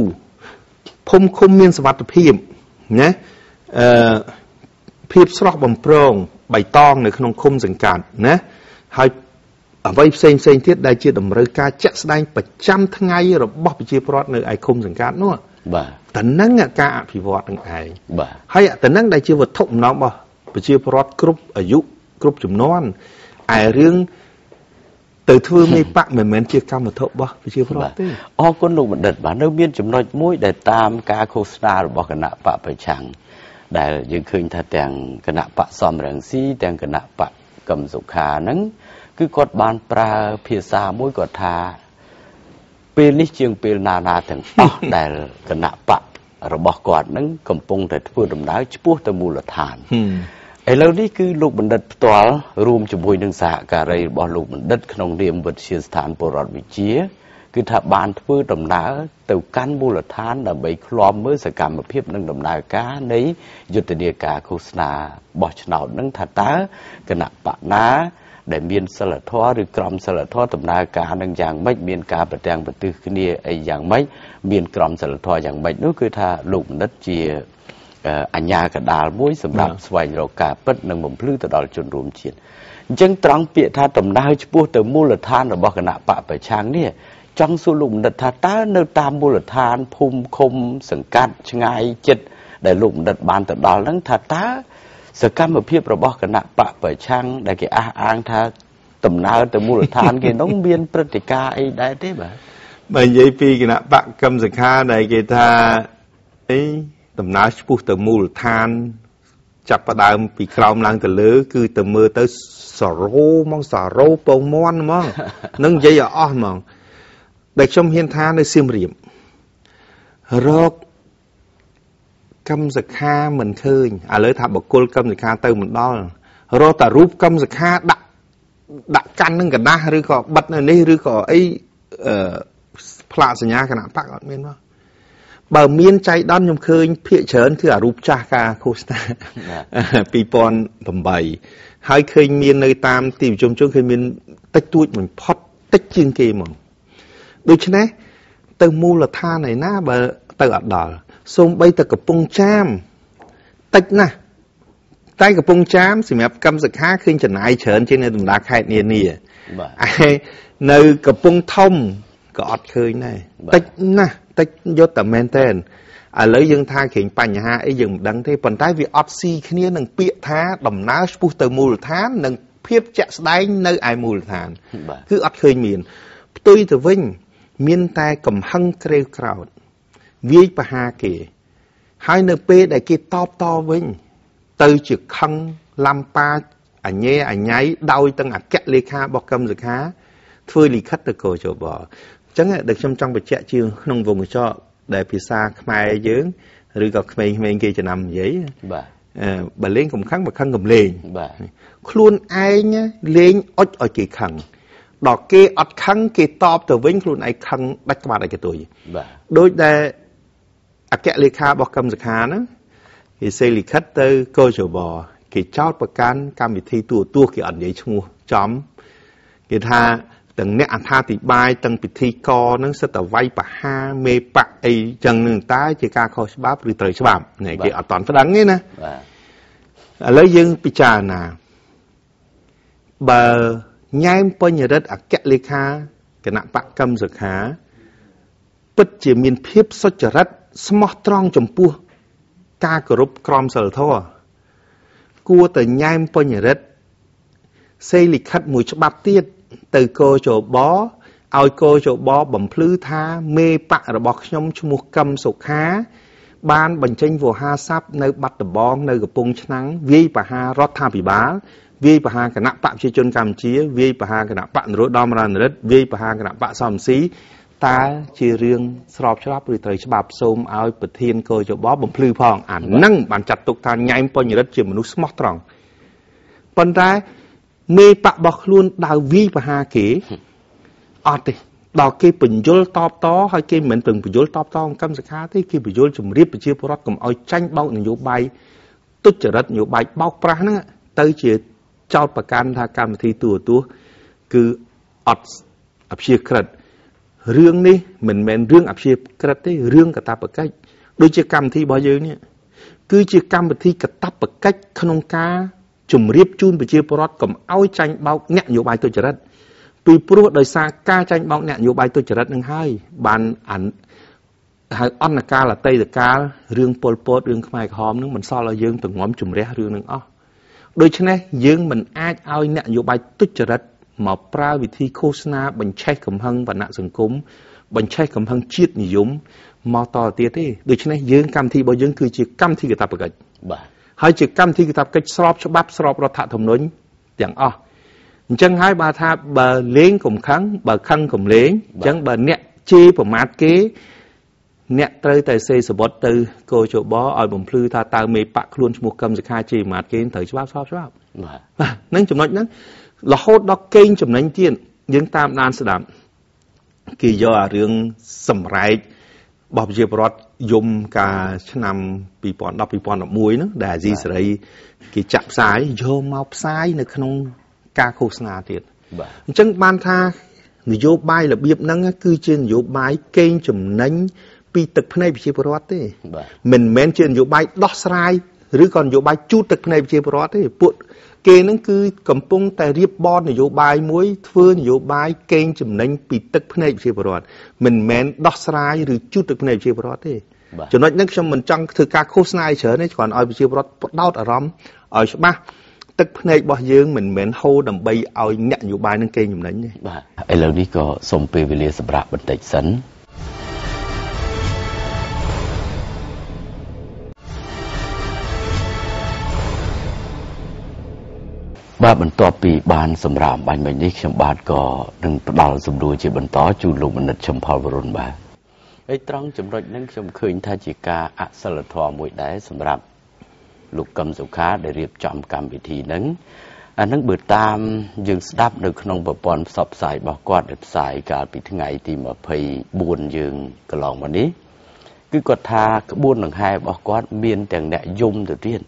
ភូមិឃុំមានសវត្ថភាពណាអឺភាពស្រស់បំព្រងបៃតងនៅក្នុងឃុំសង្កាត់ណាហើយអ្វីផ្សេងផ្សេងទៀតដែលជាតម្រូវការជាក់ស្ដែងប្រចាំថ្ងៃរបស់ប្រជាពលរដ្ឋនៅឯឃុំសង្កាត់នោះបាទ តែនឹងការអភិវឌ្ឍនឹងឯងបាទហើយតែនឹងដែលជាវត្ថុបំណងរបស់ប្រជាពលរដ្ឋគ្រប់អាយុគ្រប់ចំនួនឯរឿងទៅធ្វើមេបកមិនមែនជាកម្មវត្ថុរបស់ប្រជាពលរដ្ឋទេអរគុណលោកបណ្ឌិតបាទនៅមានចំណុចមួយដែលតាមការឃោសនារបស់គណៈបកប្រឆាំងដែលយើងឃើញថាទាំងគណៈបកសំរងស៊ីទាំងគណៈបកកឹមសុខាហ្នឹងគឺគាត់បានប្រើភាសាមួយគាត់ថាពេលនេះជាងពេលណាណាទាំងអស់ដែលគណៈបក របស់គាត់នឹងកំពុងតែធ្វើដំណើរឆ្ពោះទៅមូលដ្ឋានឥឡូវនេះគឺលោកបណ្ឌិតផ្ទាល់រួមជាមួយនឹងសហការីរបស់លោកបណ្ឌិតក្នុងនាមវិទ្យាស្ថានពលរដ្ឋវិទ្យាគឺថាបានធ្វើដំណើរទៅកាន់មូលដ្ឋានដើម្បីឃ្លាំមើលសកម្មភាពនិងដំណើរការនៃយុទ្ធនាការឃោសនាបោះឆ្នោតនឹងថាតើគណៈបកណា ដែលមានសិលធម៌ឬក្រមសិលធម៌ដំណើរការនឹងយ៉ាងម៉េចមានការប្រទាំងប្រទិសគ្នាអីយ៉ាងម៉េចមានក្រមសិលធម៌យ៉ាងម៉េចនោះគឺថាលោកបណ្ឌិតជាអញ្ញាកដាលមួយសម្រាប់ស្វែងរកការពិតនិងបំភ្លឺទៅដល់ជនរួមជាតិអញ្ចឹងត្រង់ពាក្យថាដំណើរឆ្ពោះទៅមូលដ្ឋានរបស់គណៈបកប្រឆាំងនេះចង់សួរលោកបណ្ឌិតថាតើនៅតាមមូលដ្ឋានភូមិឃុំសង្កាត់ឆ្ងាយចិត្តដែលលោកបណ្ឌិតបានទៅដល់ហ្នឹងថាតើ សកម្មភាពរបស់គណៈបកប្រឆាំងដែលគេអះអាងថាដំណើរទៅមូលដ្ឋានគេនោះមានព្រឹត្តិការណ៍អីដែរទេបាទបើនិយាយពីគណៈបកកម្មសខាដែលគេថាអីដំណើរឆ្ពោះទៅមូលដ្ឋាន ចាប់ផ្ដើមពីក្រោមឡើងទៅលើ គឺទៅមើលទៅសរោហ្មងសរោពងមន់ហ្មងនឹងនិយាយឲ្យអស់ហ្មងដែលខ្ញុំហ៊ានថានៅសៀមរាបរក កម្មសខាមិនឃើញឥឡូវថាបកគលកម្មសខាទៅមិនដល់រកតែរូបកម្មសខាដាក់ដាក់កាន់នឹងกระดาษឬក៏បិទនៅនេះឬក៏អីអឺផ្លាកសញ្ញាគណៈបកអត់មានមកបើមានចៃដន្យខ្ញុំឃើញភាកច្រើនគឺអារូបចាស់ការឃោសនា2008ហើយឃើញមាននៅតាមទីប្រជុំជនឃើញមានតិចតួចបំផុតតិចជាងគេហ្មងដូច្នេះទៅមូលដ្ឋានឯណាបើទៅអត់ដល់ សូម្បីតែកំពង់ចាមតិចណាស់តែកំពង់ចាមសម្រាប់កម្មសិក្ខាឃើញចំណាយច្រើនជាងនៅដំណាខេត្តនានាបាទឯនៅកំពង់ធំក៏អត់ឃើញដែរតិចណាស់តិចយកតែមែនតែនឥឡូវយើងថាក្រែងបញ្ហាអីយើងមិនដឹងទេប៉ុន្តែវាអត់ស៊ីគ្នានឹងពាក្យថាដំណើរឆ្ពោះទៅមូលដ្ឋាននិងភាពជាក់ស្ដែងនៅឯមូលដ្ឋានគឺអត់ឃើញមាន ផ្ទុយទៅវិញ មានតែកំហឹងក្រេវក្រោត វាយប្រហាគេ ហើយនៅពេលដែលគេតបតវិញ ទៅជាខឹងឡំប៉ាអញេអញ្ញៃដោយទាំងអគ្គលេខារបស់កម្មសខាធ្វើលិខិតទៅកោជបអញ្ចឹងដែលខ្ញុំចង់បញ្ជាក់ជាក្នុងវងកញ្ចក់ដែលភាសាខ្មែរយើងឬក៏ក្មេងៗគេចំណាំនិយាយបាទអឺបើលេងកំខឹងបើខឹងកំលេងបាទខ្លួនឯងលេងអុចឲ្យគេខឹងដល់គេអត់ខឹងគេតបទៅវិញខ្លួនឯងខឹងដាច់ក្បាលឯកទុយបាទដូចដែល អគ្គលេខារបស់កម្មសខាហ្នឹងគេសេលិខិតទៅកោជបគេចោតប្រកាន់កម្មវិធីទូទួគេអត់និយាយឈ្មោះចំគេថាទាំងអ្នកអត្ថាធិប្បាយទាំងពិធីកនឹងសិតតែវាយបហាមេបៈអីចឹងនឹងតើជាការខុសច្បាប់ឬត្រូវច្បាប់នេះគេអត់តន់ស្ដឹងទេណាបាទឥឡូវយើងពិចារណាបើញ៉ែមបញ្ញរិទ្ធអគ្គលេខាគណៈបកកម្មសខាពិតជាមានភាពសុចរិត ស្មោះត្រង់ចំពោះការគោរពក្រមសីលធម៌គួរតែញ៉ែមបញ្ញរិទ្ធសេលិខិតមួយច្បាប់ទៀតទៅកោចបឲ្យកោចបបំភ្លឺថាមេបៈរបស់ខ្ញុំឈ្មោះកឹមសុខា បានបញ្ចេញវោហាស័ព្ទនៅបាត់ដំបងនៅកំពង់ឆ្នាំងវាយបហារដ្ឋាភិបាលវាយបហាគណៈបកប្រជាជនកម្ពុជាវាយបហាគណៈបកនរោត្តមរណរដ្ឋវាយបហាគណៈបកសំស៊ី តើជារឿងស្របច្បាប់ឬត្រូវច្បាប់សូមឲ្យប្រធានកោចបបំភ្លឺផងអានឹងបានចាត់ទុកថាញ៉ែមបញ្ញរិទ្ធជាមនុស្សស្មោះត្រង់ប៉ុន្តែមេបករបស់ខ្លួនដើរវាយបហាគេអត់ទេដល់គេបញ្យលតបតហើយគេមិនមែនពឹងបញ្យលតបតកម្មសខាទេគេបញ្យលជំរាបប្រជាពលរដ្ឋកុំឲ្យចាញ់បោកនយោបាយទុច្ចរិតនយោបាយបោកប្រាស់ហ្នឹងទៅជាចោតប្រកាន់ថាកម្មវិធីទូរទស្សន៍គឺអត់អព្យាក្រឹត រឿងនេះមិនមែនរឿងអព្យាក្រឹតទេរឿងកតាបកិច្ចដូចជាកម្មវិធីរបស់យើងនេះគឺជាកម្មវិធីកតាបកិច្ចក្នុងការជំរាបជូនប្រជាពលរដ្ឋកុំឲ្យចាញ់បោកអ្នកនយោបាយទុច្ចរិតពីព្រោះដោយសារការចាញ់បោកអ្នកនយោបាយទុច្ចរិតនឹងហើយបានអានហៅអន្តកាលអតីតកាលរឿងពលពតរឿងខ្មែរក្រហមនឹងមិនសល់ឲ្យយើងទងំជំរះរឿងនឹងអស់ដូច្នេះយើងមិនអាចឲ្យអ្នកនយោបាយទុច្ចរិត មកប្រើវិធីឃោសនាបញ្ឆេះកំហឹងវណ្ណៈសង្គមបញ្ឆេះកំហឹងជាតិនិយមមកតទៅទៀតទេដូច្នេះយើងកម្មវិធីរបស់យើងគឺជាកម្មវិធីកតាបកិច្ចបាទហើយជាកម្មវិធីកាតព្វកិច្ចស្របច្បាប់ស្របរដ្ឋធម្មនុញ្ញទាំងអស់អញ្ចឹងហើយបើថាបើលេងកំខឹងបើខឹងកំលេងអញ្ចឹងបើអ្នកជេរប្រមាថគេអ្នកត្រូវតែសេសបុតទៅកោជបឲ្យបំភ្លឺថាតើមេបកខ្លួនឈ្មោះកឹមសខាជេរប្រមាថគេត្រូវច្បាប់ស្របច្បាប់បាទហ្នឹងចំណុចហ្នឹង រហូតដល់កេងចំណេញទៀតយើងតាមដានស្ដាប់គេយកអារឿងសម្រែករបស់ប្រជាពលរដ្ឋយមកាលឆ្នាំ2010 2011ហ្នឹងដែលអាស៊ីសេរីគេចាក់ផ្សាយយកមកផ្សាយនៅក្នុងការឃោសនាទៀតអញ្ចឹងបានថានយោបាយរបៀបហ្នឹងគឺជានយោបាយកេងចំណេញពីទឹកភ្នែកប្រជាពលរដ្ឋទេមិនមែនជានយោបាយដោះស្រាយឬក៏នយោបាយជូតទឹកភ្នែកប្រជាពលរដ្ឋទេពួក គេនឹងគឺកំពុងតែរៀបបននយោបាយមួយធ្វើនយោបាយកេងចំណេញពីទឹកភ្នែកប្រជាពលរដ្ឋមិនមែនដោះស្រាយឬជូតទឹកភ្នែកប្រជាពលរដ្ឋទេចំណុចនេះខ្ញុំមិនចង់ធ្វើការឃោសនាឲ្យច្រើនទេគ្រាន់ឲ្យប្រជាពលរដ្ឋផ្ដោតអារម្មណ៍ឲ្យច្បាស់ទឹកភ្នែករបស់យើងមិនមែនហូរដើម្បីឲ្យអ្នកនយោបាយនឹងគេចំណេញទេបាទឥឡូវនេះក៏សូមពេលវេលាសម្រាប់បន្តិចសិន បាទបន្ទាប់ពីបានសម្រាប់បាញ់មិញនេះខ្ញុំបាទក៏នឹងផ្ដល់សំណួរជាបន្តជូនលោកមនិតចំផលវរុនបាទហើយត្រង់ចំណុចហ្នឹងខ្ញុំឃើញថាជាការអសិលធម៌មួយដែរសម្រាប់លោកកឹមសុខាដែលរៀបចំកម្មវិធីហ្នឹងអានឹងបើតាមយើងស្ដាប់នៅក្នុងប្រព័ន្ធផ្សព្វផ្សាយរបស់គាត់ដែលផ្សាយកាលពីថ្ងៃទី24យើងកន្លងមកនេះ គឺគាត់ថាក្បួនដង្ហែរបស់គាត់មានទាំងអ្នកយំទៅទៀត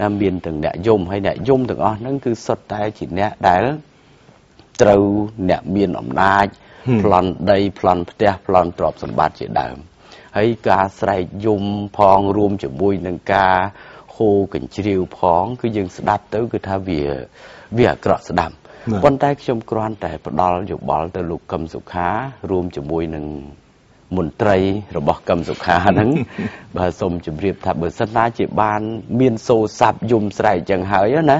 ណាមានទាំងអ្នកយំហើយអ្នកយំទាំងអស់ហ្នឹងគឺសុទ្ធតែជាអ្នកដែលត្រូវអ្នកមានអំណាចប្លន់ដីប្លន់ផ្ទះប្លន់ទ្រព្យសម្បត្តិជាដើមហើយការស្រែកយំផងរួមជាមួយនឹងការហូរកញ្ជ្រៀវផង គឺយើងស្ដាប់ទៅគឺថាវាវាអាក្រក់ស្ដាប់ប៉ុន្តែខ្ញុំគ្រាន់តែផ្ដល់យោបល់ទៅលោកកឹមសុខារួមជាមួយនឹង មន្ត្រីរបស់កឹមសុខាហ្នឹងបើសូមជម្រាបថាបើសិនណាជាបាន មានសូរស័ព្ទយំស្រែកចឹងហើយណា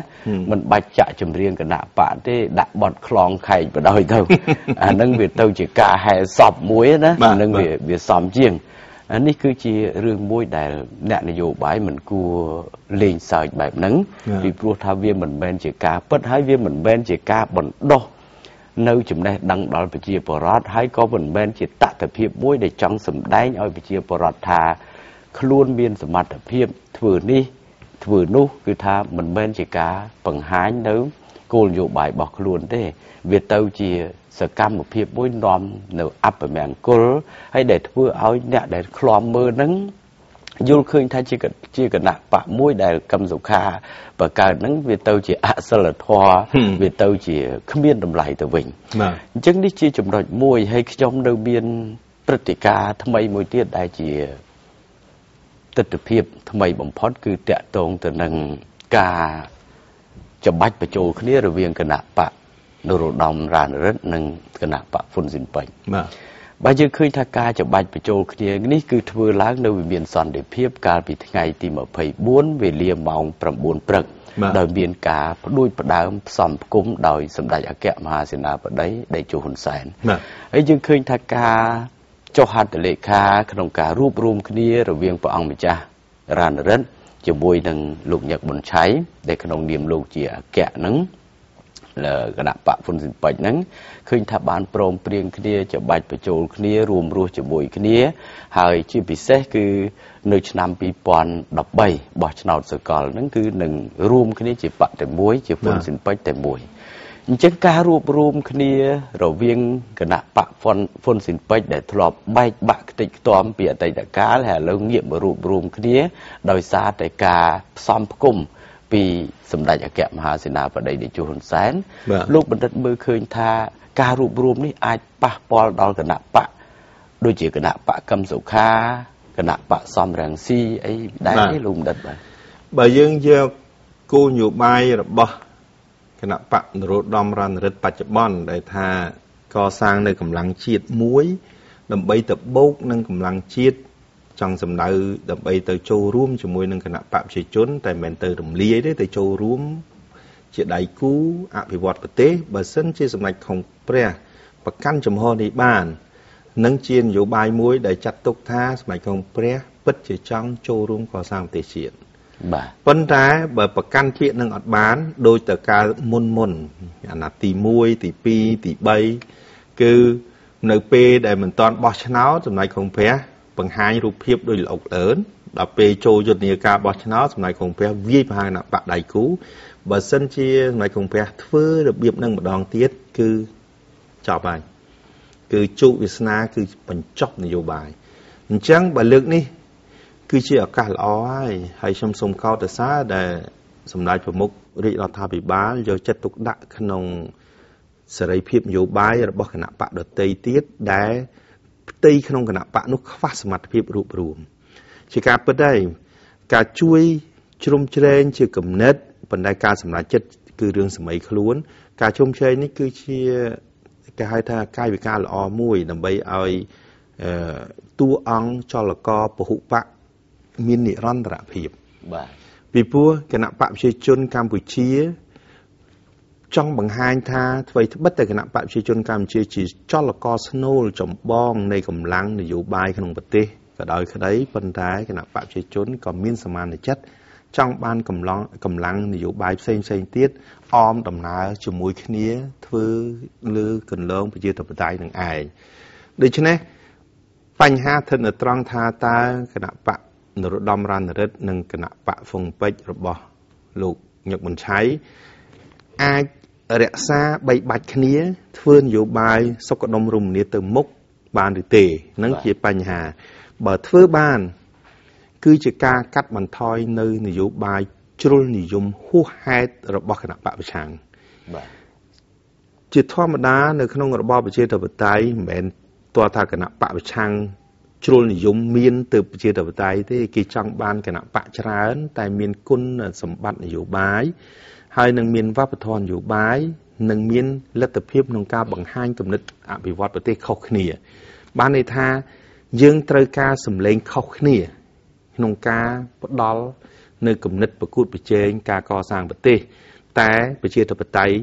មិនបាច់ចាក់ចម្រៀងគណៈបកទេដាក់បត់ខ្លងខែកបដ ாய் ទៅអាហ្នឹងវាទៅជាការហែសពមួយណាអាហ្នឹងវាវាសំជាងអានេះគឺជារឿងមួយដែលអ្នកនយោបាយមិនគួរលេងសើចបែបហ្នឹងពីព្រោះថាវាមិនមែនជាការពិតហើយវាមិនមែនជាការបណ្ដោះនៅចំណេះដឹងដល់ប្រជាពលរដ្ឋហើយក៏មិនមែនជាត ថភាពមួយដែលចង់សម្ដែងឲ្យប្រជាពលរដ្ឋថា ខ្លួនមានសមត្ថភាពធ្វើនេះធ្វើនោះគឺថាមិនមែនជាការបង្ហាញនៅគោលនយោបាយរបស់ខ្លួនទេវាទៅជាសកម្មភាពមួយនាំនៅអបមង្គលហើយដែលធ្វើឲ្យអ្នកដែលឃ្លាំមើលនឹង យល់ឃើញថាជាជាគណៈបកមួយដែលកឹមសុខាបង្កើតហ្នឹងវាទៅជាអសិលធម៌វាទៅជាគ្មានតម្លៃទៅវិញអញ្ចឹងនេះជាចំណុចមួយហើយខ្ញុំនៅមានព្រឹត្តិការណ៍ថ្មីមួយទៀតដែលជាទស្សនវិជ្ជាថ្មីបំផុតគឺតកតងទៅនឹងការច្បាច់បញ្ចូលគ្នារវាងគណៈបកនរោត្តមរានរិទ្ធនិងគណៈបកហ្វុនស៊ីនពេញបាទ បើយើងឃើញថាការច្បាច់បញ្ចូលគ្នានេះគឺធ្វើឡើងនៅវិមានសន្តិភាពកាលពីថ្ងៃទី24វេលាម៉ោង9ព្រឹកដោយមានការផ្ដួចផ្ដើមផ្សំផ្គុំដោយសម្ដេចអគ្គមហាសេនាបតីដេជោហ៊ុនសែនហើយយើងឃើញថាការចុះហត្ថលេខាក្នុងការរួបរวมគ្នារវាងព្រះអង្គម្ចាស់រានរិទ្ធជាមួយនឹងលោកញឹកប៊ុនឆៃដែលក្នុងនាមលោកជាអគ្គហ្នឹង គណៈបកហ៊ុនស៊ីពេចហ្នឹងឃើញថាបានព្រមព្រៀងគ្នាច្បាច់បញ្ចូលគ្នារួមរស់ជាមួយគ្នា ហើយជាពិសេសគឺនៅឆ្នាំ2013បោះឆ្នោតសកលហ្នឹងគឺនឹងរួមគ្នាជាបកតែមួយជាហ៊ុនស៊ីពេចតែមួយអញ្ចឹងការរួបរមគ្នារវាងគណៈបកហ្វុនហ្វុនស៊ីនពេជ្រដែលធ្លាប់បែកបាក់ខ្ទេចខ្ទាំពីអតីតកាលហើយឥឡូវងាកមករួបរមគ្នាដោយសារតែការផ្សំផ្គុំ ពីសម្ដេចអគ្គមហាសេនាបតីតេជោហ៊ុនសែនលោកបណ្ឌិតមើលឃើញថាការរួបរวมនេះអាចប៉ះពាល់ដល់គណៈបកដូចជាគណៈបកកឹមសុខាគណៈបកសំរងស៊ីអីដែរទេលោកបណ្ឌិតបាទបើយើងយកគោលនយោបាយរបស់គណៈបកនរោត្តមរណរិទ្ធបច្ចុប្បន្នដែលថាកសាងនៅកម្លាំងជាតិមួយដើម្បីទៅបូកនឹងកម្លាំងជាតិ ចង់សម្ដៅដើម្បីទៅចូលរួមជាមួយនឹងគណៈបកប្រជាជន តែមិនមែនទៅរំលាយទេទៅចូលរួម ជាដៃគូអភិវឌ្ឍប្រទេសបើសិនជាសម្ដេចក្នុងព្រះប្រកាន់ចំហនេះបាននឹងជានយោបាយមួយដែលចាត់ទុកថាសម្ដេចក្នុងព្រះពិតជាចង់ចូលរួមកសាងប្រទេសជាតិបាទប៉ុន្តែបើប្រកាន់ពាក្យនឹងអត់បានដោយទៅការមុនមុនអាណត្តិទី1ទី2ទី3គឺនៅពេលដែលមិនតាន់បោះឆ្នោតសម្ដេចក្នុងព្រះ បង្ហាញរូបភាពដូចល្អុកលឿនដល់ពេលចូលយុទ្ធនាការបោះឆ្នោតសម្ដេចគង់ព្រះវាយប្រហារគណៈបកដៃគូបើសិនជាសម្ដេចគង់ព្រះធ្វើរបៀបនឹងម្ដងទៀតគឺចប់ហើយគឺជោគវាសនាគឺបញ្ចប់នយោបាយអញ្ចឹងបើលើកនេះគឺជាឱកាសល្អហើយហើយខ្ញុំសូមកោតសរសើរដែលសម្ដេចប្រមុខរាជរដ្ឋាភិបាលយកចិត្តទុកដាក់ក្នុងសេរីភាពនយោបាយរបស់គណៈបកដតីទៀតដែល ផ្ទៃក្នុងគណៈបកនោះខ្វះសមត្ថភាពរួបរวมជាការពិតហើយការជួយជ្រោមជ្រែងជាគំនិតប៉ុន្តែការសម្រេចចិត្តគឺរឿងសម័យខ្លួន ការជ្រោមជ្រែងនេះគឺជាគេហៅថាកាយវិការល្អមួយ ដើម្បីឲ្យតួអង្គចលករពហុបកមាននិរន្តរភាពបាទពីព្រោះគណៈបកប្រជាជនកម្ពុជា ចង់បង្ហាញថាអ្វីត្បិតតែគណៈបកប្រជាជនកម្ពុជាជាចលករស្នូលចម្បងនៃកម្លាំងនយោបាយក្នុងប្រទេសក៏ដោយក្តីប៉ុន្តែគណៈបកប្រជាជនក៏មានសមានចិត្តចង់បានកម្លាំងកម្លាំងនយោបាយផ្សេងផ្សេងទៀតអមដំណើរជាមួយគ្នាធ្វើលើកន្លងប្រជាធិបតេយ្យនឹងឯងដូច្នេះបញ្ហាស្ថិតនៅត្រង់ថាតើគណៈបកនរោត្តមរណរដ្ឋនិងគណៈបកហ្វុងពេជ្ររបស់លោកញឹកប៊ុនឆៃអាច រក្សាបីបាច់គ្នា ធ្វើនយោបាយសុខដុមរមនាទៅមុខបានឬទេនឹងជាបញ្ហា បើធ្វើបាន គឺជាការកាត់បន្ថយនៅនយោបាយជ្រុលនិយមហួសហេតុរបស់គណៈបកប្រឆាំងបាទជាធម្មតានៅក្នុងរបបប្រជាធិបតេយ្យមិនមែនតើថាគណៈបកប្រឆាំងជ្រុលនិយមមានទៅប្រជាធិបតេយ្យទេគេចង់បានគណៈបកច្រើន តែមានគុណសម្បត្តិនយោបាយ ហើយនឹងមានវប្បធម៌នយោបាយនិងមានលទ្ធភាពក្នុងការបង្ហាញគំនិតអភិវឌ្ឍប្រទេសខុសគ្នា បានន័យថាយើងត្រូវការសម្លេងខុសគ្នា ក្នុងការផ្ដល់នៅគំនិតប្រកួតប្រជែងការកសាងប្រទេសតែប្រជាធិបតេយ្យ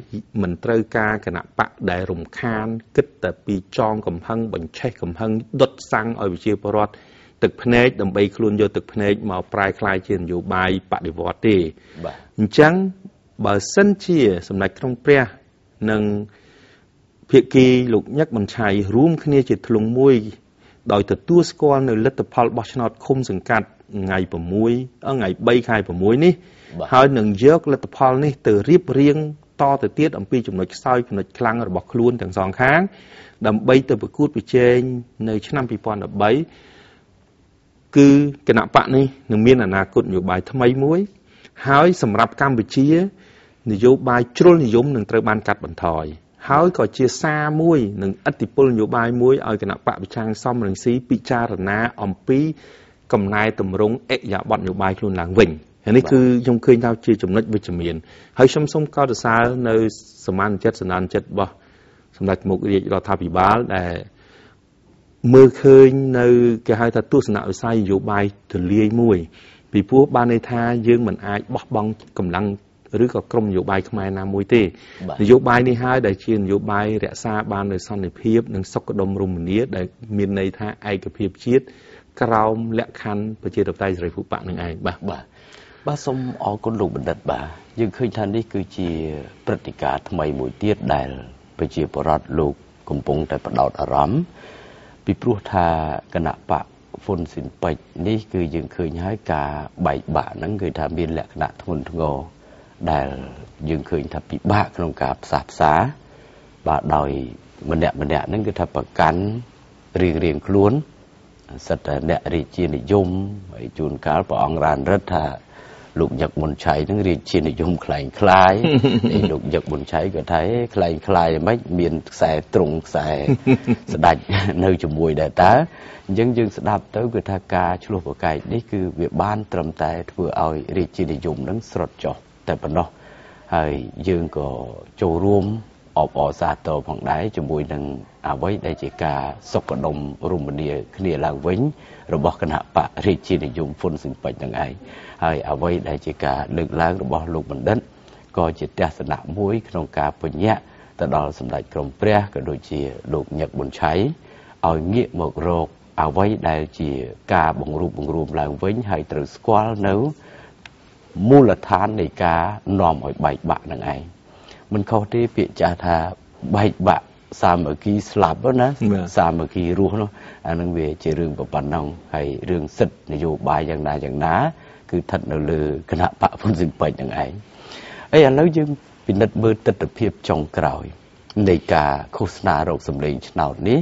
មិនត្រូវការគណៈបកដែលរំខានគិតតែពីចងកំហឹងបញ្ឆេះកំហឹងដុតសាំងឲ្យប្រជាពលរដ្ឋទឹកភ្នែកដើម្បីខ្លួនយកទឹកភ្នែកមកប្រែคลายជានយោបាយបដិវត្តទេបាទអញ្ចឹង បើសិនជាសម្ដេចក្នុងព្រះនិងភាគីលោកញឹកប៊ុនឆៃរួមគ្នាជាធ្លុងមួយ ដោយទទួលស្គាល់នៅលទ្ធផលបោះឆ្នោតឃុំសង្កាត់ថ្ងៃ6ថ្ងៃ3ខែ6នេះហើយនឹងយកលទ្ធផលនេះទៅរៀបរៀងតទៅទៀតអំពីចំណុចខ្សោយចំណុចខ្លាំងរបស់ខ្លួនទាំងសងខាង ដើម្បីទៅប្រកួតប្រជែងនៅឆ្នាំ2013គឺគណៈបកនេះនឹងមានអនាគតនយោបាយថ្មីមួយ ហើយសម្រាប់កម្ពុជា នយោបាយជ្រុលនិយមនឹងត្រូវបានកាត់បន្ថយហើយក៏ជាសារមួយនឹងអធិបុលនយោបាយមួយឲ្យគណៈបកប្រឆាំងសំរងស៊ីពិចារណាអំពីកំណែតម្រង់អិយាប័តនយោបាយខ្លួនឡើងវិញហើយនេះគឺខ្ញុំឃើញថាជាចំណុចវិជ្ជមានហើយខ្ញុំសូមកោតសរសើរនៅសមានចិត្តសន្តានចិត្តរបស់សម្ដេចមុខរាជរដ្ឋាភិបាលដែលមើលឃើញនៅគេហៅថាទស្សនវិស័យនយោបាយទលាយមួយពីព្រោះបានន័យថាយើងមិនអាចបោះបង់កម្លាំង ឬក៏ក្រមនយោបាយខ្មែរណាមួយទេនយោបាយនេះហើយដែលជានយោបាយរក្សាបាននូវសន្តិភាព និងសុខដុមរមនាដែលមានន័យថាឯកភាពជាតិក្រោមលក្ខខណ្ឌប្រជាធិបតេយ្យសេរីភូប៉នឹងឯងបាទបាទបាទសូមអរគុណលោកបណ្ឌិតបាទយើងឃើញថានេះគឺជាព្រឹត្តិការណ៍ថ្មីមួយទៀតដែលប្រជាពលរដ្ឋលោកកំពុងតែបដោតអារម្មណ៍ពីព្រោះថាគណៈបកហ្វុនស៊ីនពេចនេះគឺយើងឃើញហើយការបែកបាក់ហ្នឹងគឺថាមានលក្ខណៈធ្ងន់ធ្ងរ ដែលយើងឃើញថាពិបាកក្នុងការផ្សះផ្សាបាទដោយម្នាក់ម្នាក់ហ្នឹងគឺថាប្រកាន់រៀងរៀងខ្លួនសិតតែអ្នករាជានិយមហើយជួនកាលព្រះអង្គរានរិទ្ធថាលោកញឹកប៊ុនឆៃនឹងរាជានិយមខ្លែងខ្លាយឯលោកញឹកប៊ុនឆៃក៏ថាខ្លែងខ្លាយមិនមានខ្សែត្រង់ខ្សែស្ដាច់នៅជាមួយដែរតើអញ្ចឹងយើងស្ដាប់ទៅគឺថាការឆ្លោះប្រកែកនេះគឺវាបានត្រឹមតែធ្វើឲ្យរាជានិយមនឹងស្រុតចុះ តែប៉ុណ្ណោះហើយយើងក៏ចូលរួមអបអរសាទរផងដែរជាមួយនឹងអ្វីដែលជាការសុខដុមរមនាគ្នាឡើងវិញ របស់គណៈបករាជានិយមហ្វុនស៊ិនពេចនឹងឯងហើយអ្វីដែលជាការលើកឡើងរបស់លោកបណ្ឌិតក៏ជាទស្សនៈមួយក្នុងការពញ្ញាក់ទៅដល់សម្ដេចក្រមព្រះក៏ដូចជាលោកញឹកប៊ុនឆៃឲ្យងាកមករកអ្វីដែលជាការបង្រួបបង្រួមឡើងវិញហើយត្រូវស្គាល់នៅ មូលដ្ឋាននៃការនាំឲ្យបែកបាក់នឹងឯងមិនខុសទេពាក្យចាស់ថាបែកបាក់សាមគ្គីស្លាប់ណាសាមគ្គីរស់នោះអានឹងវាជារឿងប៉ុណ្ណឹងហើយរឿងសិទ្ធិនយោបាយយ៉ាងណាយ៉ាងណា គឺស្ថិតនៅលើគណៈបកហ៊ុនស៊ិនពេជ្រនឹងឯងអីឥឡូវយើងពិនិត្យមើលទស្សនវិជ្ជាចុងក្រោយ នៃការឃោសនារោគសម្លេងឆ្នោតនេះ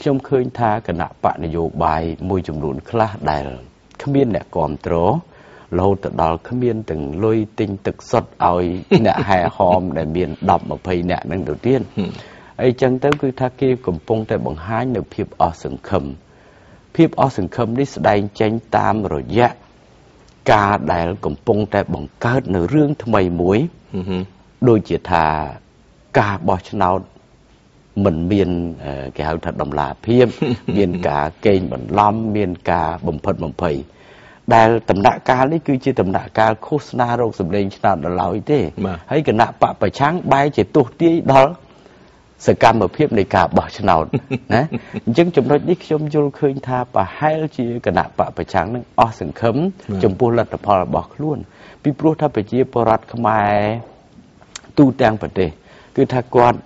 ខ្ញុំឃើញថាគណៈបកនយោបាយមួយចំនួនខ្លះដែលគ្មានអ្នកគ្រប់គ្រង រហូតទៅដល់គ្មានទាំងលុយទិញទឹកសុទ្ធឲ្យអ្នកហែហមដែលមាន10 20អ្នកនឹងទៅទៀតអីចឹងទៅគឺថាគេកំពុងតែបង្ហាញនៅភាពអស់សង្ឃឹមភាពអស់សង្ឃឹមនេះស្ដែងចេញតាមរយៈការដែលកំពុងតែបង្កើតនៅរឿងថ្មីមួយដូចជាថាការបោះឆ្នោតមិនមានគេហៅថាដំណាភាព មានការកេងបន្លំមានការបំផិតបំភ័យ ដែលដំណាក់កាលនេះគឺជាដំណាក់កាលឃោសនារោគសម្លេងឆ្នោតដល់ឡើយទេហើយគណៈបពប្រឆាំងបែរជាទោះទាយដល់សកម្មភាពនៃការបោះឆ្នោតណាអញ្ចឹងចំណុចនេះខ្ញុំយល់ឃើញថាប្រហែលជាគណៈបកប្រឆាំងនឹងអស់សង្ឃឹមចំពោះលទ្ធផលរបស់ខ្លួន ពីព្រោះថាប្រជាពលរដ្ឋខ្មែរទូទាំងប្រទេស គឺថាគាត់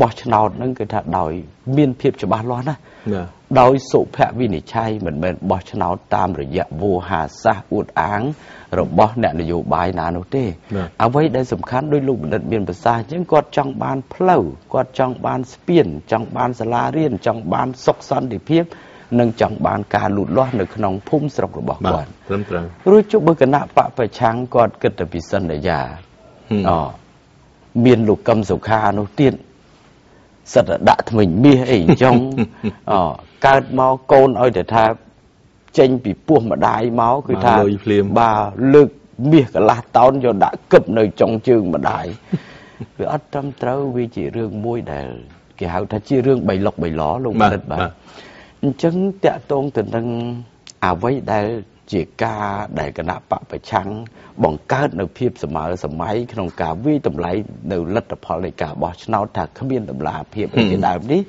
បោះឆ្នោតហ្នឹងគឺថាដោយ មានភាពច្បាស់លាស់ណា ដោយសុភវិនិច្ឆ័យមិនមែនបោះឆ្នោតតាមរយៈវោហាសាសអួតអាង របស់អ្នកនយោបាយណានោះទេ អ្វីដែលសំខាន់ដោយលោកបណ្ឌិតមានប្រសាសន៍អញ្ចឹងគាត់ចង់បានផ្លូវគាត់ចង់បានស្ពាន ចង់បានសាលារៀនចង់បានសុខសន្តិភាពនិងចង់បានការលូតលាស់នៅក្នុងភូមិស្រុករបស់គាត់ត្រឹមត្រូវរួចជុំបើគណៈបពប្រឆាំងគាត់គិតទៅពីសន្យាអូមានលោកកឹមសុខានោះទៀត សិតដាក់ថ្មិញមាសអីអញ្ចឹងអកើតមកកូនឲ្យតែថាចេញពីពោះម្ដាយមកគឺថាបាទលើកមាសកន្លះតោនយកដាក់គប់នៅចុងជើងម្ដាយវាអត់ត្រឹមត្រូវវាជារឿងមួយដែលគេហៅថាជារឿងបៃលុកបៃឡលោកបណ្ឌិតបាទអញ្ចឹងតកតងទៅនឹងអ្វីដែល ជាការដែលគណៈបពប្រឆាំងបង្កើតនៅភាពសម័យសម័យក្នុងការវិយតម្លៃនៅលទ្ធផលនៃការបោះឆ្នោតថាគ្មានតម្លាភាពអីជាដើមនេះ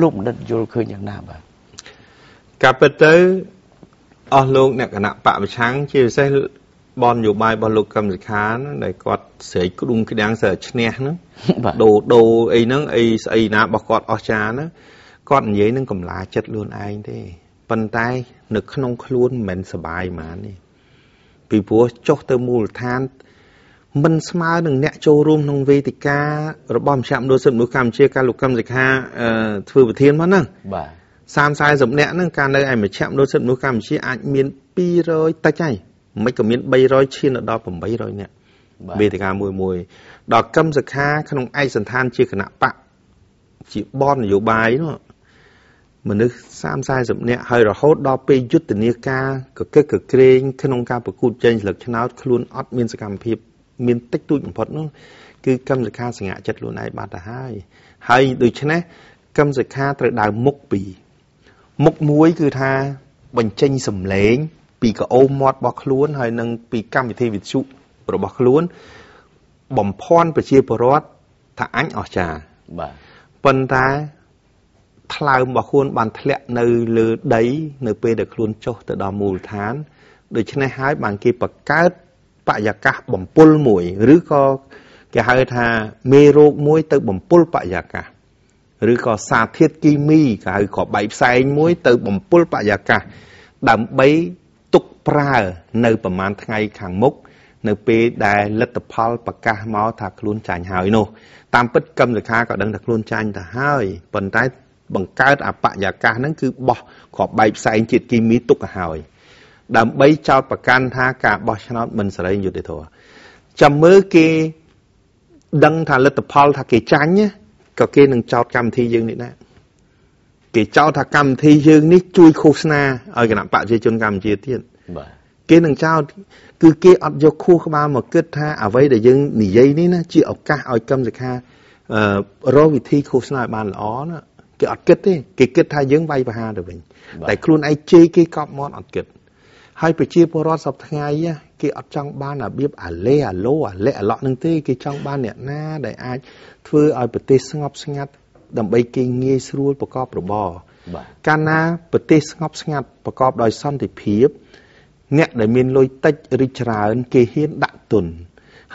លោកបណ្ឌិតយល់ឃើញយ៉ាងណាបាទការពិតទៅអស់លោកអ្នកគណៈបពប្រឆាំងជាពិសេសបនយោបាយរបស់លោកកឹមសុខាដែលគាត់ស្រែកក្ដុំក្ដាំងសើឈ្នះហ្នឹងដូដូអីហ្នឹងអីស្អីណារបស់គាត់អស់ចាហ្នឹងគាត់និយាយនឹងកំឡាចិត្តខ្លួនឯងទេប៉ុន្តែ នៅក្នុងខ្លួនមិនមែនសបាយហ្មងទេពីព្រោះចុះទៅមូលដ្ឋានមិនស្មើនឹងអ្នកចូលរួមក្នុងវេទិការបស់មជ្ឈមណ្ឌលសិទ្ធិមនុស្សកម្ពុជាការលោកកម្មសិក្ខាធ្វើប្រធានមកហ្នឹងបាទ30 40នាក់ហ្នឹងការនៅឯមជ្ឈមណ្ឌលសិទ្ធិមនុស្សកម្ពុជាអាចមាន200តិចហើយមិនក៏មាន300ឈានដល់800នាក់វេទិកាមួយមួយដល់កម្មសិក្ខាក្នុងឯកសន្តានជាគណៈបកជាបននយោបាយនោះ មនុស្ស30 40នាក់ហើយរហូតដល់ពេលយុទ្ធនាការកកឹកកក្រែងក្នុងការប្រកួតចេញស្លឹកឆ្នោតខ្លួនអត់មានសកម្មភាព មានតិចតួចបំផុតនោះគឺកម្មសិក្ខាសង្ហាចិត្តខ្លួនឯងបាត់ទៅហើយហើយដូច្នេះកម្មសិក្ខាត្រូវដើរមុខពីរមុខមួយគឺថាបញ្ចេញសម្លេង ពីកោមាត់របស់ខ្លួន ហើយនឹងពីកម្មវិធីវិទ្យុរបស់ខ្លួន បំភ័ន្តប្រជាពលរដ្ឋថាអញអស្ចារ្យបាទប៉ុន្តែ ថ្លើមរបស់ខ្លួនបានធ្លាក់នៅលើដី នៅពេលដែលខ្លួនចុះទៅដល់មូលដ្ឋានដូច្នេះហើយបានគេបង្កើតបរិយាកាសបំពុលមួយឬក៏គេហៅថាមេរោគមួយទៅបំពុលបរិយាកាសឬក៏សារធាតុគីមីគេហៅក្របបែកផ្សែងមួយទៅបំពុលបរិយាកាសដើម្បីទុកប្រើនៅប្រហែលថ្ងៃខាងមុខនៅពេលដែលលទ្ធផលប្រកាសមកថាខ្លួនចាញ់ហើយនោះតាមពិតកម្មសិក្ខាក៏ដឹងថាខ្លួនចាញ់ទៅហើយប៉ុន្តែ បង្កើតអបយាកាសហ្នឹងគឺបោះគ្រាប់បែកផ្សែងជាតិគីមីទុកទៅហើយដើម្បីចោតប្រកាន់ថាការបោះឆ្នោតមិនសេរីយុត្តិធម៌ចាំមើលគេដឹងថាលទ្ធផលថាគេចាញ់ក៏គេនឹងចោតកម្មវិធីយើងនេះដែរគេចោទថាកម្មវិធីយើងនេះជួយឃោសនាឲ្យគណៈបកប្រជាជនកម្ពុជាទៀតបាទគេនឹងចោទគឺគេអត់យកខួរក្បាលមកគិតថាអ្វីដែលយើងនិយាយនេះណាជាឱកាសឲ្យកម្មសិក្ខារកវិធីឃោសនាឲ្យបានល្អណា គេអត់គិតទេគេគិតថាយើងវាយប្រហារទៅវិញតែខ្លួនឯងជេរគេកប់មាត់អត់គិតហើយប្រជាពលរដ្ឋសពថ្ងៃគេអត់ចង់បានរបៀបអាឡេអាឡូអាឡេអាឡក់នឹងទេគេចង់បានអ្នកណាដែលអាចធ្វើឲ្យប្រទេសស្ងប់ស្ងាត់ដើម្បីគេងាយស្រួលប្រកបរបរកាលណាប្រទេសស្ងប់ស្ងាត់ប្រកបដោយសន្តិភាពអ្នកដែលមានលុយតិចឬច្រើន គេហ៊ានដាក់ទុន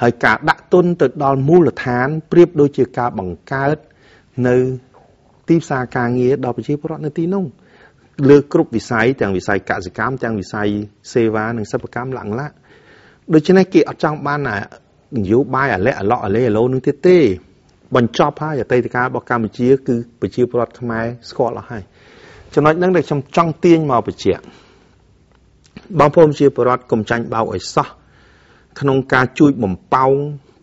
ហើយការដាក់ទុនទៅដល់មូលដ្ឋានប្រៀបដូចជាការបង្កើតនៅ ទីផ្សារការងារដល់ប្រជាពលរដ្ឋនៅទីនោះលើគ្រប់វិស័យទាំងវិស័យកសិកម្មទាំងវិស័យសេវានិងសិប្បកម្មឡើងឡាដូច្នេះគេអត់ចង់បាននយោបាយអាឡែអាឡក់អាឡេអាឡូនឹងទៀតទេបញ្ចប់ហើយអតីតកាលរបស់កម្ពុជាគឺប្រជាពលរដ្ឋខ្មែរស្គាល់អស់ហើយចំណុចហ្នឹងដែលខ្ញុំចង់ទាញមកបញ្ជាក់បងប្អូនប្រជាពលរដ្ឋកុំចាញ់បោកឲ្យសោះក្នុងការជួយបំពៅ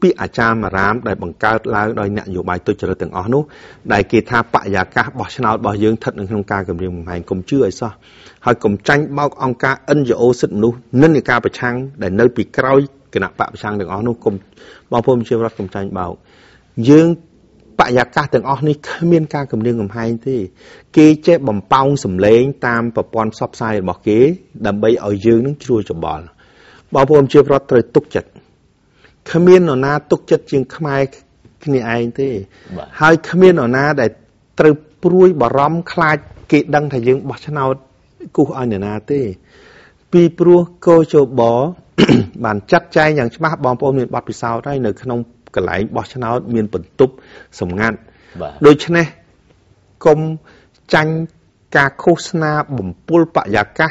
ពាក្យអាចារ្យមារាមដែលបង្កើតឡើងដោយអ្នកនយោបាយទុច្ចរិតទាំងអស់នោះដែលគេថាបរិយាកាសបោះឆ្នោតរបស់យើងស្ថិតនៅក្នុងការគម្រាមកំហែងកុំជឿឲ្យសោះហើយកុំចាញ់បោកអង្គការ NGO សិទ្ធិមនុស្សនិន្នាការប្រឆាំងដែលនៅពីក្រោយគណៈបកប្រឆាំងទាំងអស់នោះកុំបងប្អូនប្រជាពលរដ្ឋកុំចាញ់បោកយើងបបរិយាកាសទាំងអស់នេះគ្មានការគំរាមកំហែងទេ គេចេះបំពងសម្លេងតាមប្រព័ន្ធផ្សព្វផ្សាយរបស់គេ ដើម្បីឲ្យយើងនឹងជ្រួលច្បល់បងប្អូនជាប្រវត្តិត្រូវទុកចិត្ត គ្មាននរណាទុកចិត្តជាងខ្មែរគ្នាឯងទេហើយគ្មាននរណាដែលត្រូវព្រួយបារម្ភខ្លាចគេដឹងថាយើងបោះឆ្នោតគូសឲ្យនរណាទេ ពីព្រោះកោជបបានចាត់ចែងយ៉ាងច្បាស់បងប្អូនមានបទពិសោធន៍ហើយនៅក្នុងកន្លែងបោះឆ្នោតមានបន្ទប់សម្ងាត់ដូច្នេះកុំចាញ់ការឃោសនាបំពុលបរិយាកាស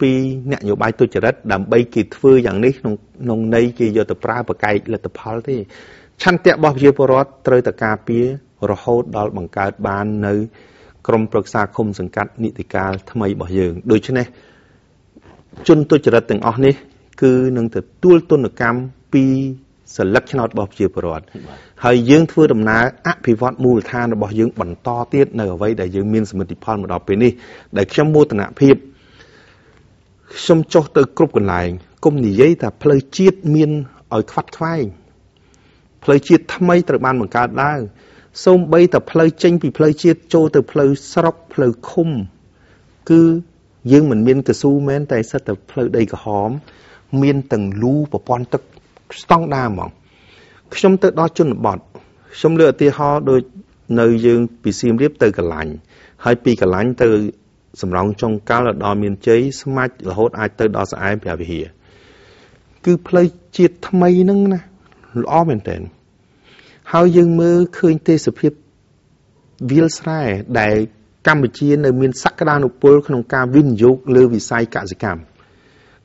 ពីអ្នកនយោបាយទុច្ចរិតដើម្បីគេធ្វើយ៉ាងនេះក្នុងក្នុងន័យគេយកទៅប្រើប្រកែកលទ្ធផលទេឆន្ទៈរបស់ប្រជាពលរដ្ឋត្រូវតែការពាររហូតដល់បង្កើតបាននៅក្រមប្រឹក្សាគុំសង្កាត់នីតិកាលថ្មីរបស់យើងដូច្នេះជនទុច្ចរិតទាំងអស់នេះ គឺនឹងទទួលទណ្ឌកម្មពីសិលឹកឆ្នោតរបស់ប្រជាពលរដ្ឋហើយយើងធ្វើដំណើរអភិវឌ្ឍមូលដ្ឋានរបស់យើងបន្តទៀតនៅអ្វីដែលយើងមានសមិទ្ធផលមកដល់ពេលនេះដែលខ្ញុំមោទនភាព ខ្ញុំចុះទៅគ្រប់កន្លែងគុំនិយាយថាផ្លូវជាតិមានឲ្យខ្វាត់ខ្វែងផ្លូវជាតិថ្មីត្រូវបានបង្កើតឡើងសូម្បីតែផ្លូវចេញពីផ្លូវជាតិចូលទៅផ្លូវស្រុកផ្លូវឃុំ គឺយើងមិនមានកស៊ូមែនតែសិតតែផ្លូវដីក្រហម មានទាំងលូប្រព័ន្ធទឹកស្តង់ដារហ្មងខ្ញុំទៅដល់ជនបទខ្ញុំលើកឧទាហរណ៍ដូចនៅយើងពីសៀមរាបទៅកលាញ់ហើយពីកលាញ់ទៅ សំរោងចុងកាល់ដល់មានជ័យស្មាច់រហូតអាចទៅដល់ស្អែមព្រះវិហារគឺផ្លូវជាតិថ្មីហ្នឹងណាល្អមែនតើហើយយើងមើលឃើញទេសភាពវាលស្រែដែលកម្ពុជានៅមានសក្តានុពលក្នុងការវិនិយោគលើវិស័យកសិកម្ម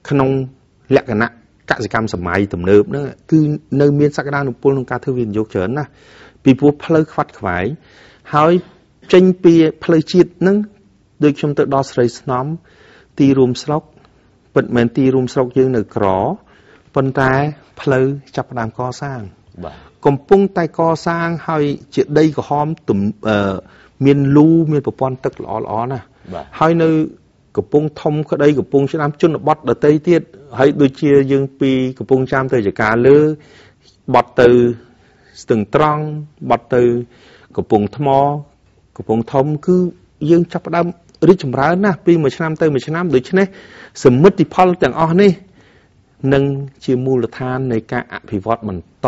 ក្នុងលក្ខណៈកសិកម្មសម័យទំនើបហ្នឹងគឺនៅមានសក្តានុពលក្នុងការធ្វើវិនិយោគច្រើនណាស់ពីព្រោះផ្លូវខ្វាត់ខ្វាយហើយចេញពីផ្លូវជាតិហ្នឹង ដូចខ្ញុំទៅដល់ស្រីស្នំ ទីរួមស្រុកពិតមែនទីរួមស្រុកយើងនៅក្រប៉ុន្តែផ្លូវចាប់ផ្ដើមកសាងបាទកំពុងតែកសាងហើយជាដីក្រហមមានលូមានប្រព័ន្ធទឹកល្អល្អណាស់ហើយនៅកំពង់ធំក្តីកំពង់ឆ្នាំជនបទដតីទៀតហើយដូចជាយើងពីកំពង់ចាមទៅចកាលើបត់ទៅស្ទឹងត្រង់បត់ទៅកំពង់ថ្មកំពង់ធំគឺយើងចាប់ផ្ដើម រីកចម្រើនណាស់ពីមួយឆ្នាំទៅមួយឆ្នាំដូច្នេះសមិទ្ធផលទាំងអស់នេះនឹងជាមូលដ្ឋាននៃការអភិវឌ្ឍបន្ត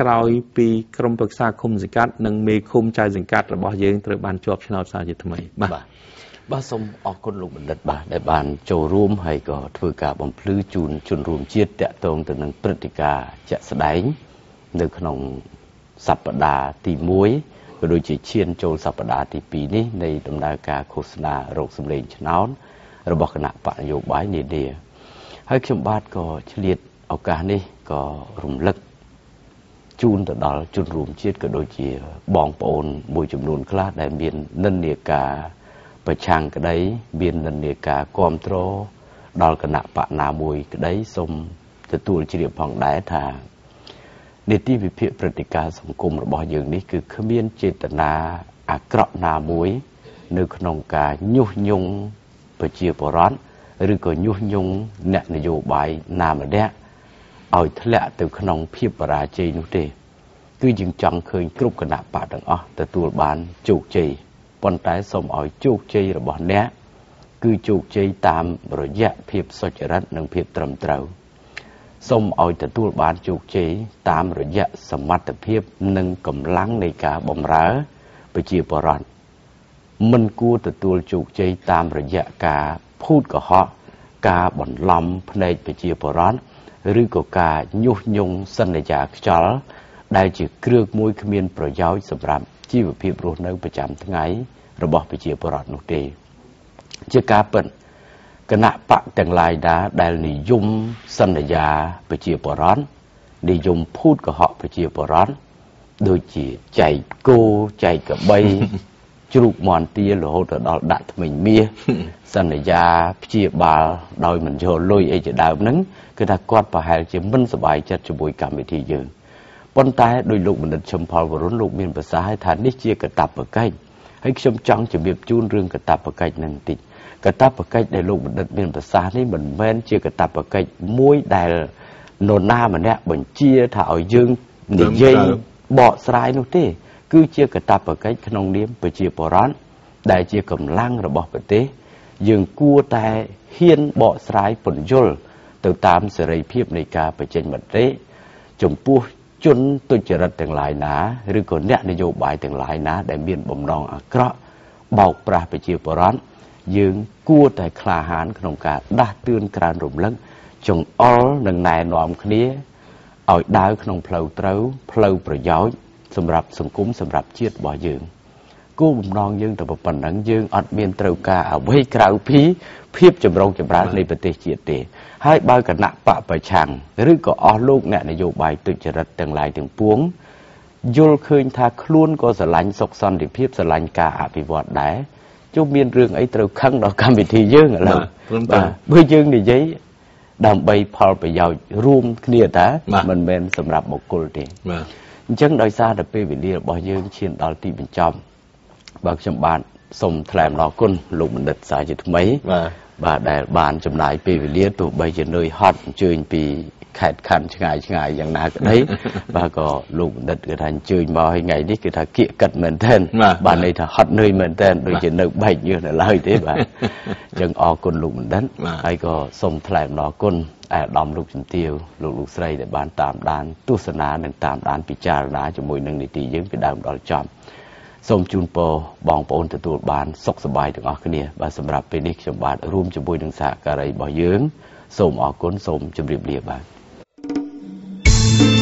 ក្រោយពីក្រមប្រឹក្សាឃុំសង្កាត់និងមេឃុំចៅសង្កាត់របស់យើងត្រូវបានជាប់ឆ្នោតសារជាថ្មីបាទបាទសូមអរគុណលោកបណ្ឌិតបាទដែលបានចូលរួមហើយក៏ធ្វើការបំភ្លឺជូនជនរួមជាតិតកតងទៅនឹងព្រឹត្តិការណ៍ជាក់ស្ដែង នៅក្នុងសប្តាហ៍ទី1 ក៏ដូចជាឈានចូលសប្តាហ៍ទី2នេះនៃដំណើរការឃោសនារោគសម្លេងឆ្នោតរបស់គណៈបកនយោបាយនានាហើយខ្ញុំបាទក៏ឆ្លៀតឱកាសនេះក៏រំលឹកជូនទៅដល់ជនរួមជាតិក៏ដូចជាបងប្អូនមួយចំនួនខ្លះដែលមាននិន្នាការប្រឆាំងក្តី មាននិន្នាការគ្រប់គ្រងដល់គណៈបកណាមួយក្តីសូមទទួលជ្រាបផងដែរថា នីតិវិភាគព្រឹត្តិការណ៍សង្គមរបស់យើងនេះគឺគ្មានចេតនាអាក្រក់ណាមួយ នៅក្នុងការញុះញង់ប្រជាពលរដ្ឋឬក៏ញុះញង់អ្នកនយោបាយណាម្នាក់ឲ្យធ្លាក់ទៅក្នុងភាពបរាជ័យនោះទេ គឺយើងចង់ឃើញគ្រប់គណៈបកទាំងអស់ទទួលបានជោគជ័យប៉ុន្តែសូមឲ្យជោគជ័យរបស់អ្នកគឺជោគជ័យតាមរយៈភាពសុចរិតនិងភាពត្រឹមត្រូវ សូមឲ្យទទួលបានជោគជ័យតាមរយៈសមត្ថភាពនិងកម្លាំងនៃការបម្រើប្រជាពលរដ្ឋមិនគួរទទួលជោគជ័យតាមរយៈការភូតកុហកការបន្លំភ្នែកប្រជាពលរដ្ឋឬក៏ការញុះញង់សន្យាខ្យល់ដែលជាគ្រឿងមួយគ្មានប្រយោជន៍សម្រាប់ជីវភាពរស់នៅប្រចាំថ្ងៃរបស់ប្រជាពលរដ្ឋនោះទេ ជាការពិតគ ណៈបកទាំងឡាយដែរដែលនិយមសន្យាប្រជាពលរដ្ឋនិយមភូតកុហកប្រជាពលរដ្ឋដូចជាចែកគោចែកកបីជ្រូកមន់ទារហូតដល់ដាក់ថ្មិញមាសសន្យាព្យាបាលដោយមិនយកលុយអីជាដើមហ្នឹងគឺថាគាត់ប្រហែលជាមិនសប្បាយចិត្តជាមួយកម្មវិធីយើងប៉ុន្តែដោយលោកបណ្ឌិតឈឹមផលវរុនលោកមានប្រសាសន៍ថានេះជាកតបកិច្ចហើយខ្ញុំចង់ជម្រាបជូនរឿងកតបកិច្ចនឹងបន្តិច កតបកិច្ចដែលលោកបណ្ឌិតមានប្រសាសន៍នេះមិនមែនជាកតបកិច្ចមួយដែលនរណាម្នាក់បញ្ជាថាឲ្យយើងនិយាយបកស្រាយនោះទេ គឺជាកតាបកិច្ចក្នុងនាមប្រជាពលរដ្ឋដែលជាកម្លាំងរបស់ប្រទេស យើងគួរតែហ៊ានបកស្រាយពន្យល់ទៅតាមសេរីភាពនៃការបញ្ចេញមតិចំពោះជនទុច្ចរិតទាំងឡាយណាឬក៏អ្នកនយោបាយទាំងឡាយណា ដែលមានបំណងអាក្រក់បោកប្រាស់ប្រជាពលរដ្ឋ យើងគួរតែក្លាហានក្នុងការដាស់តឿនក្រើនរំលឹកចង្អុលនិងណែនាំគ្នាឲ្យដើរក្នុងផ្លូវត្រូវផ្លូវប្រយោជន៍សម្រាប់សង្គមសម្រាប់ជាតិរបស់យើងគោលបំណងយើងទៅប៉ុណ្ណឹងយើងអត់មានត្រូវការអ្វីក្រៅពីភាពចម្រុងចម្រើននៃប្រទេសជាតិទេ ហើយបើគណៈបពប្រឆាំងឬក៏អស់លោកអ្នកនយោបាយទុច្ចរិតទាំងឡាយទាំងពួងយល់ឃើញថាខ្លួនក៏ស្រឡាញ់សុខសន្តិភាពស្រឡាញ់ការអភិវឌ្ឍដែរ ជុំមានរឿងអីត្រូវខឹងដល់កម្មវិធីយើងឥឡូវបាទបើយើងនិយាយដើម្បីផលប្រយោជន៍រួមគ្នាតាមិនមែនសម្រាប់បុគ្គលទេបាទអញ្ចឹងដោយសារតែពេលវេលារបស់យើងឈានដល់ទីបញ្ចប់បើខ្ញុំបាទសូមថ្លែងអំណរគុណលោកបណ្ឌិតសាជាថ្មីបាទបាទដែលបានចំណាយពេលវេលាទោះបីជានឿយហត់អញ្ជើញពី ខេត្តខណ្ឌឆ្ងាយឆ្ងាយយ៉ាងណាក្តីបាទក៏លោកបណ្ឌិតគឺថាអញ្ជើញមកឲ្យថ្ងៃនេះគឺថាគៀកកិតមែនទែនបាទន័យថាហត់នឿយមែនទែនដូចជានៅបែកញើសនៅឡើយទេបាទអញ្ចឹងអរគុណលោកបណ្ឌិតហើយក៏សូមថ្លែងអំណរគុណអាដាមលោកជំទាវលោកលោកស្រីដែលបានតាមដានទស្សនានិងតាមដានពិចារណាជាមួយនឹងនីតិយើងពីដើមដល់ចប់សូមជូនពរបងប្អូនទទួលបានសុខសប្បាយទាំងអស់គ្នាបាទសម្រាប់ពេលនេះខ្ញុំបាទរួមជាមួយនឹងសហការីរបស់យើង សូមអរគុណសូមជម្រាបលាបាទ Thank you.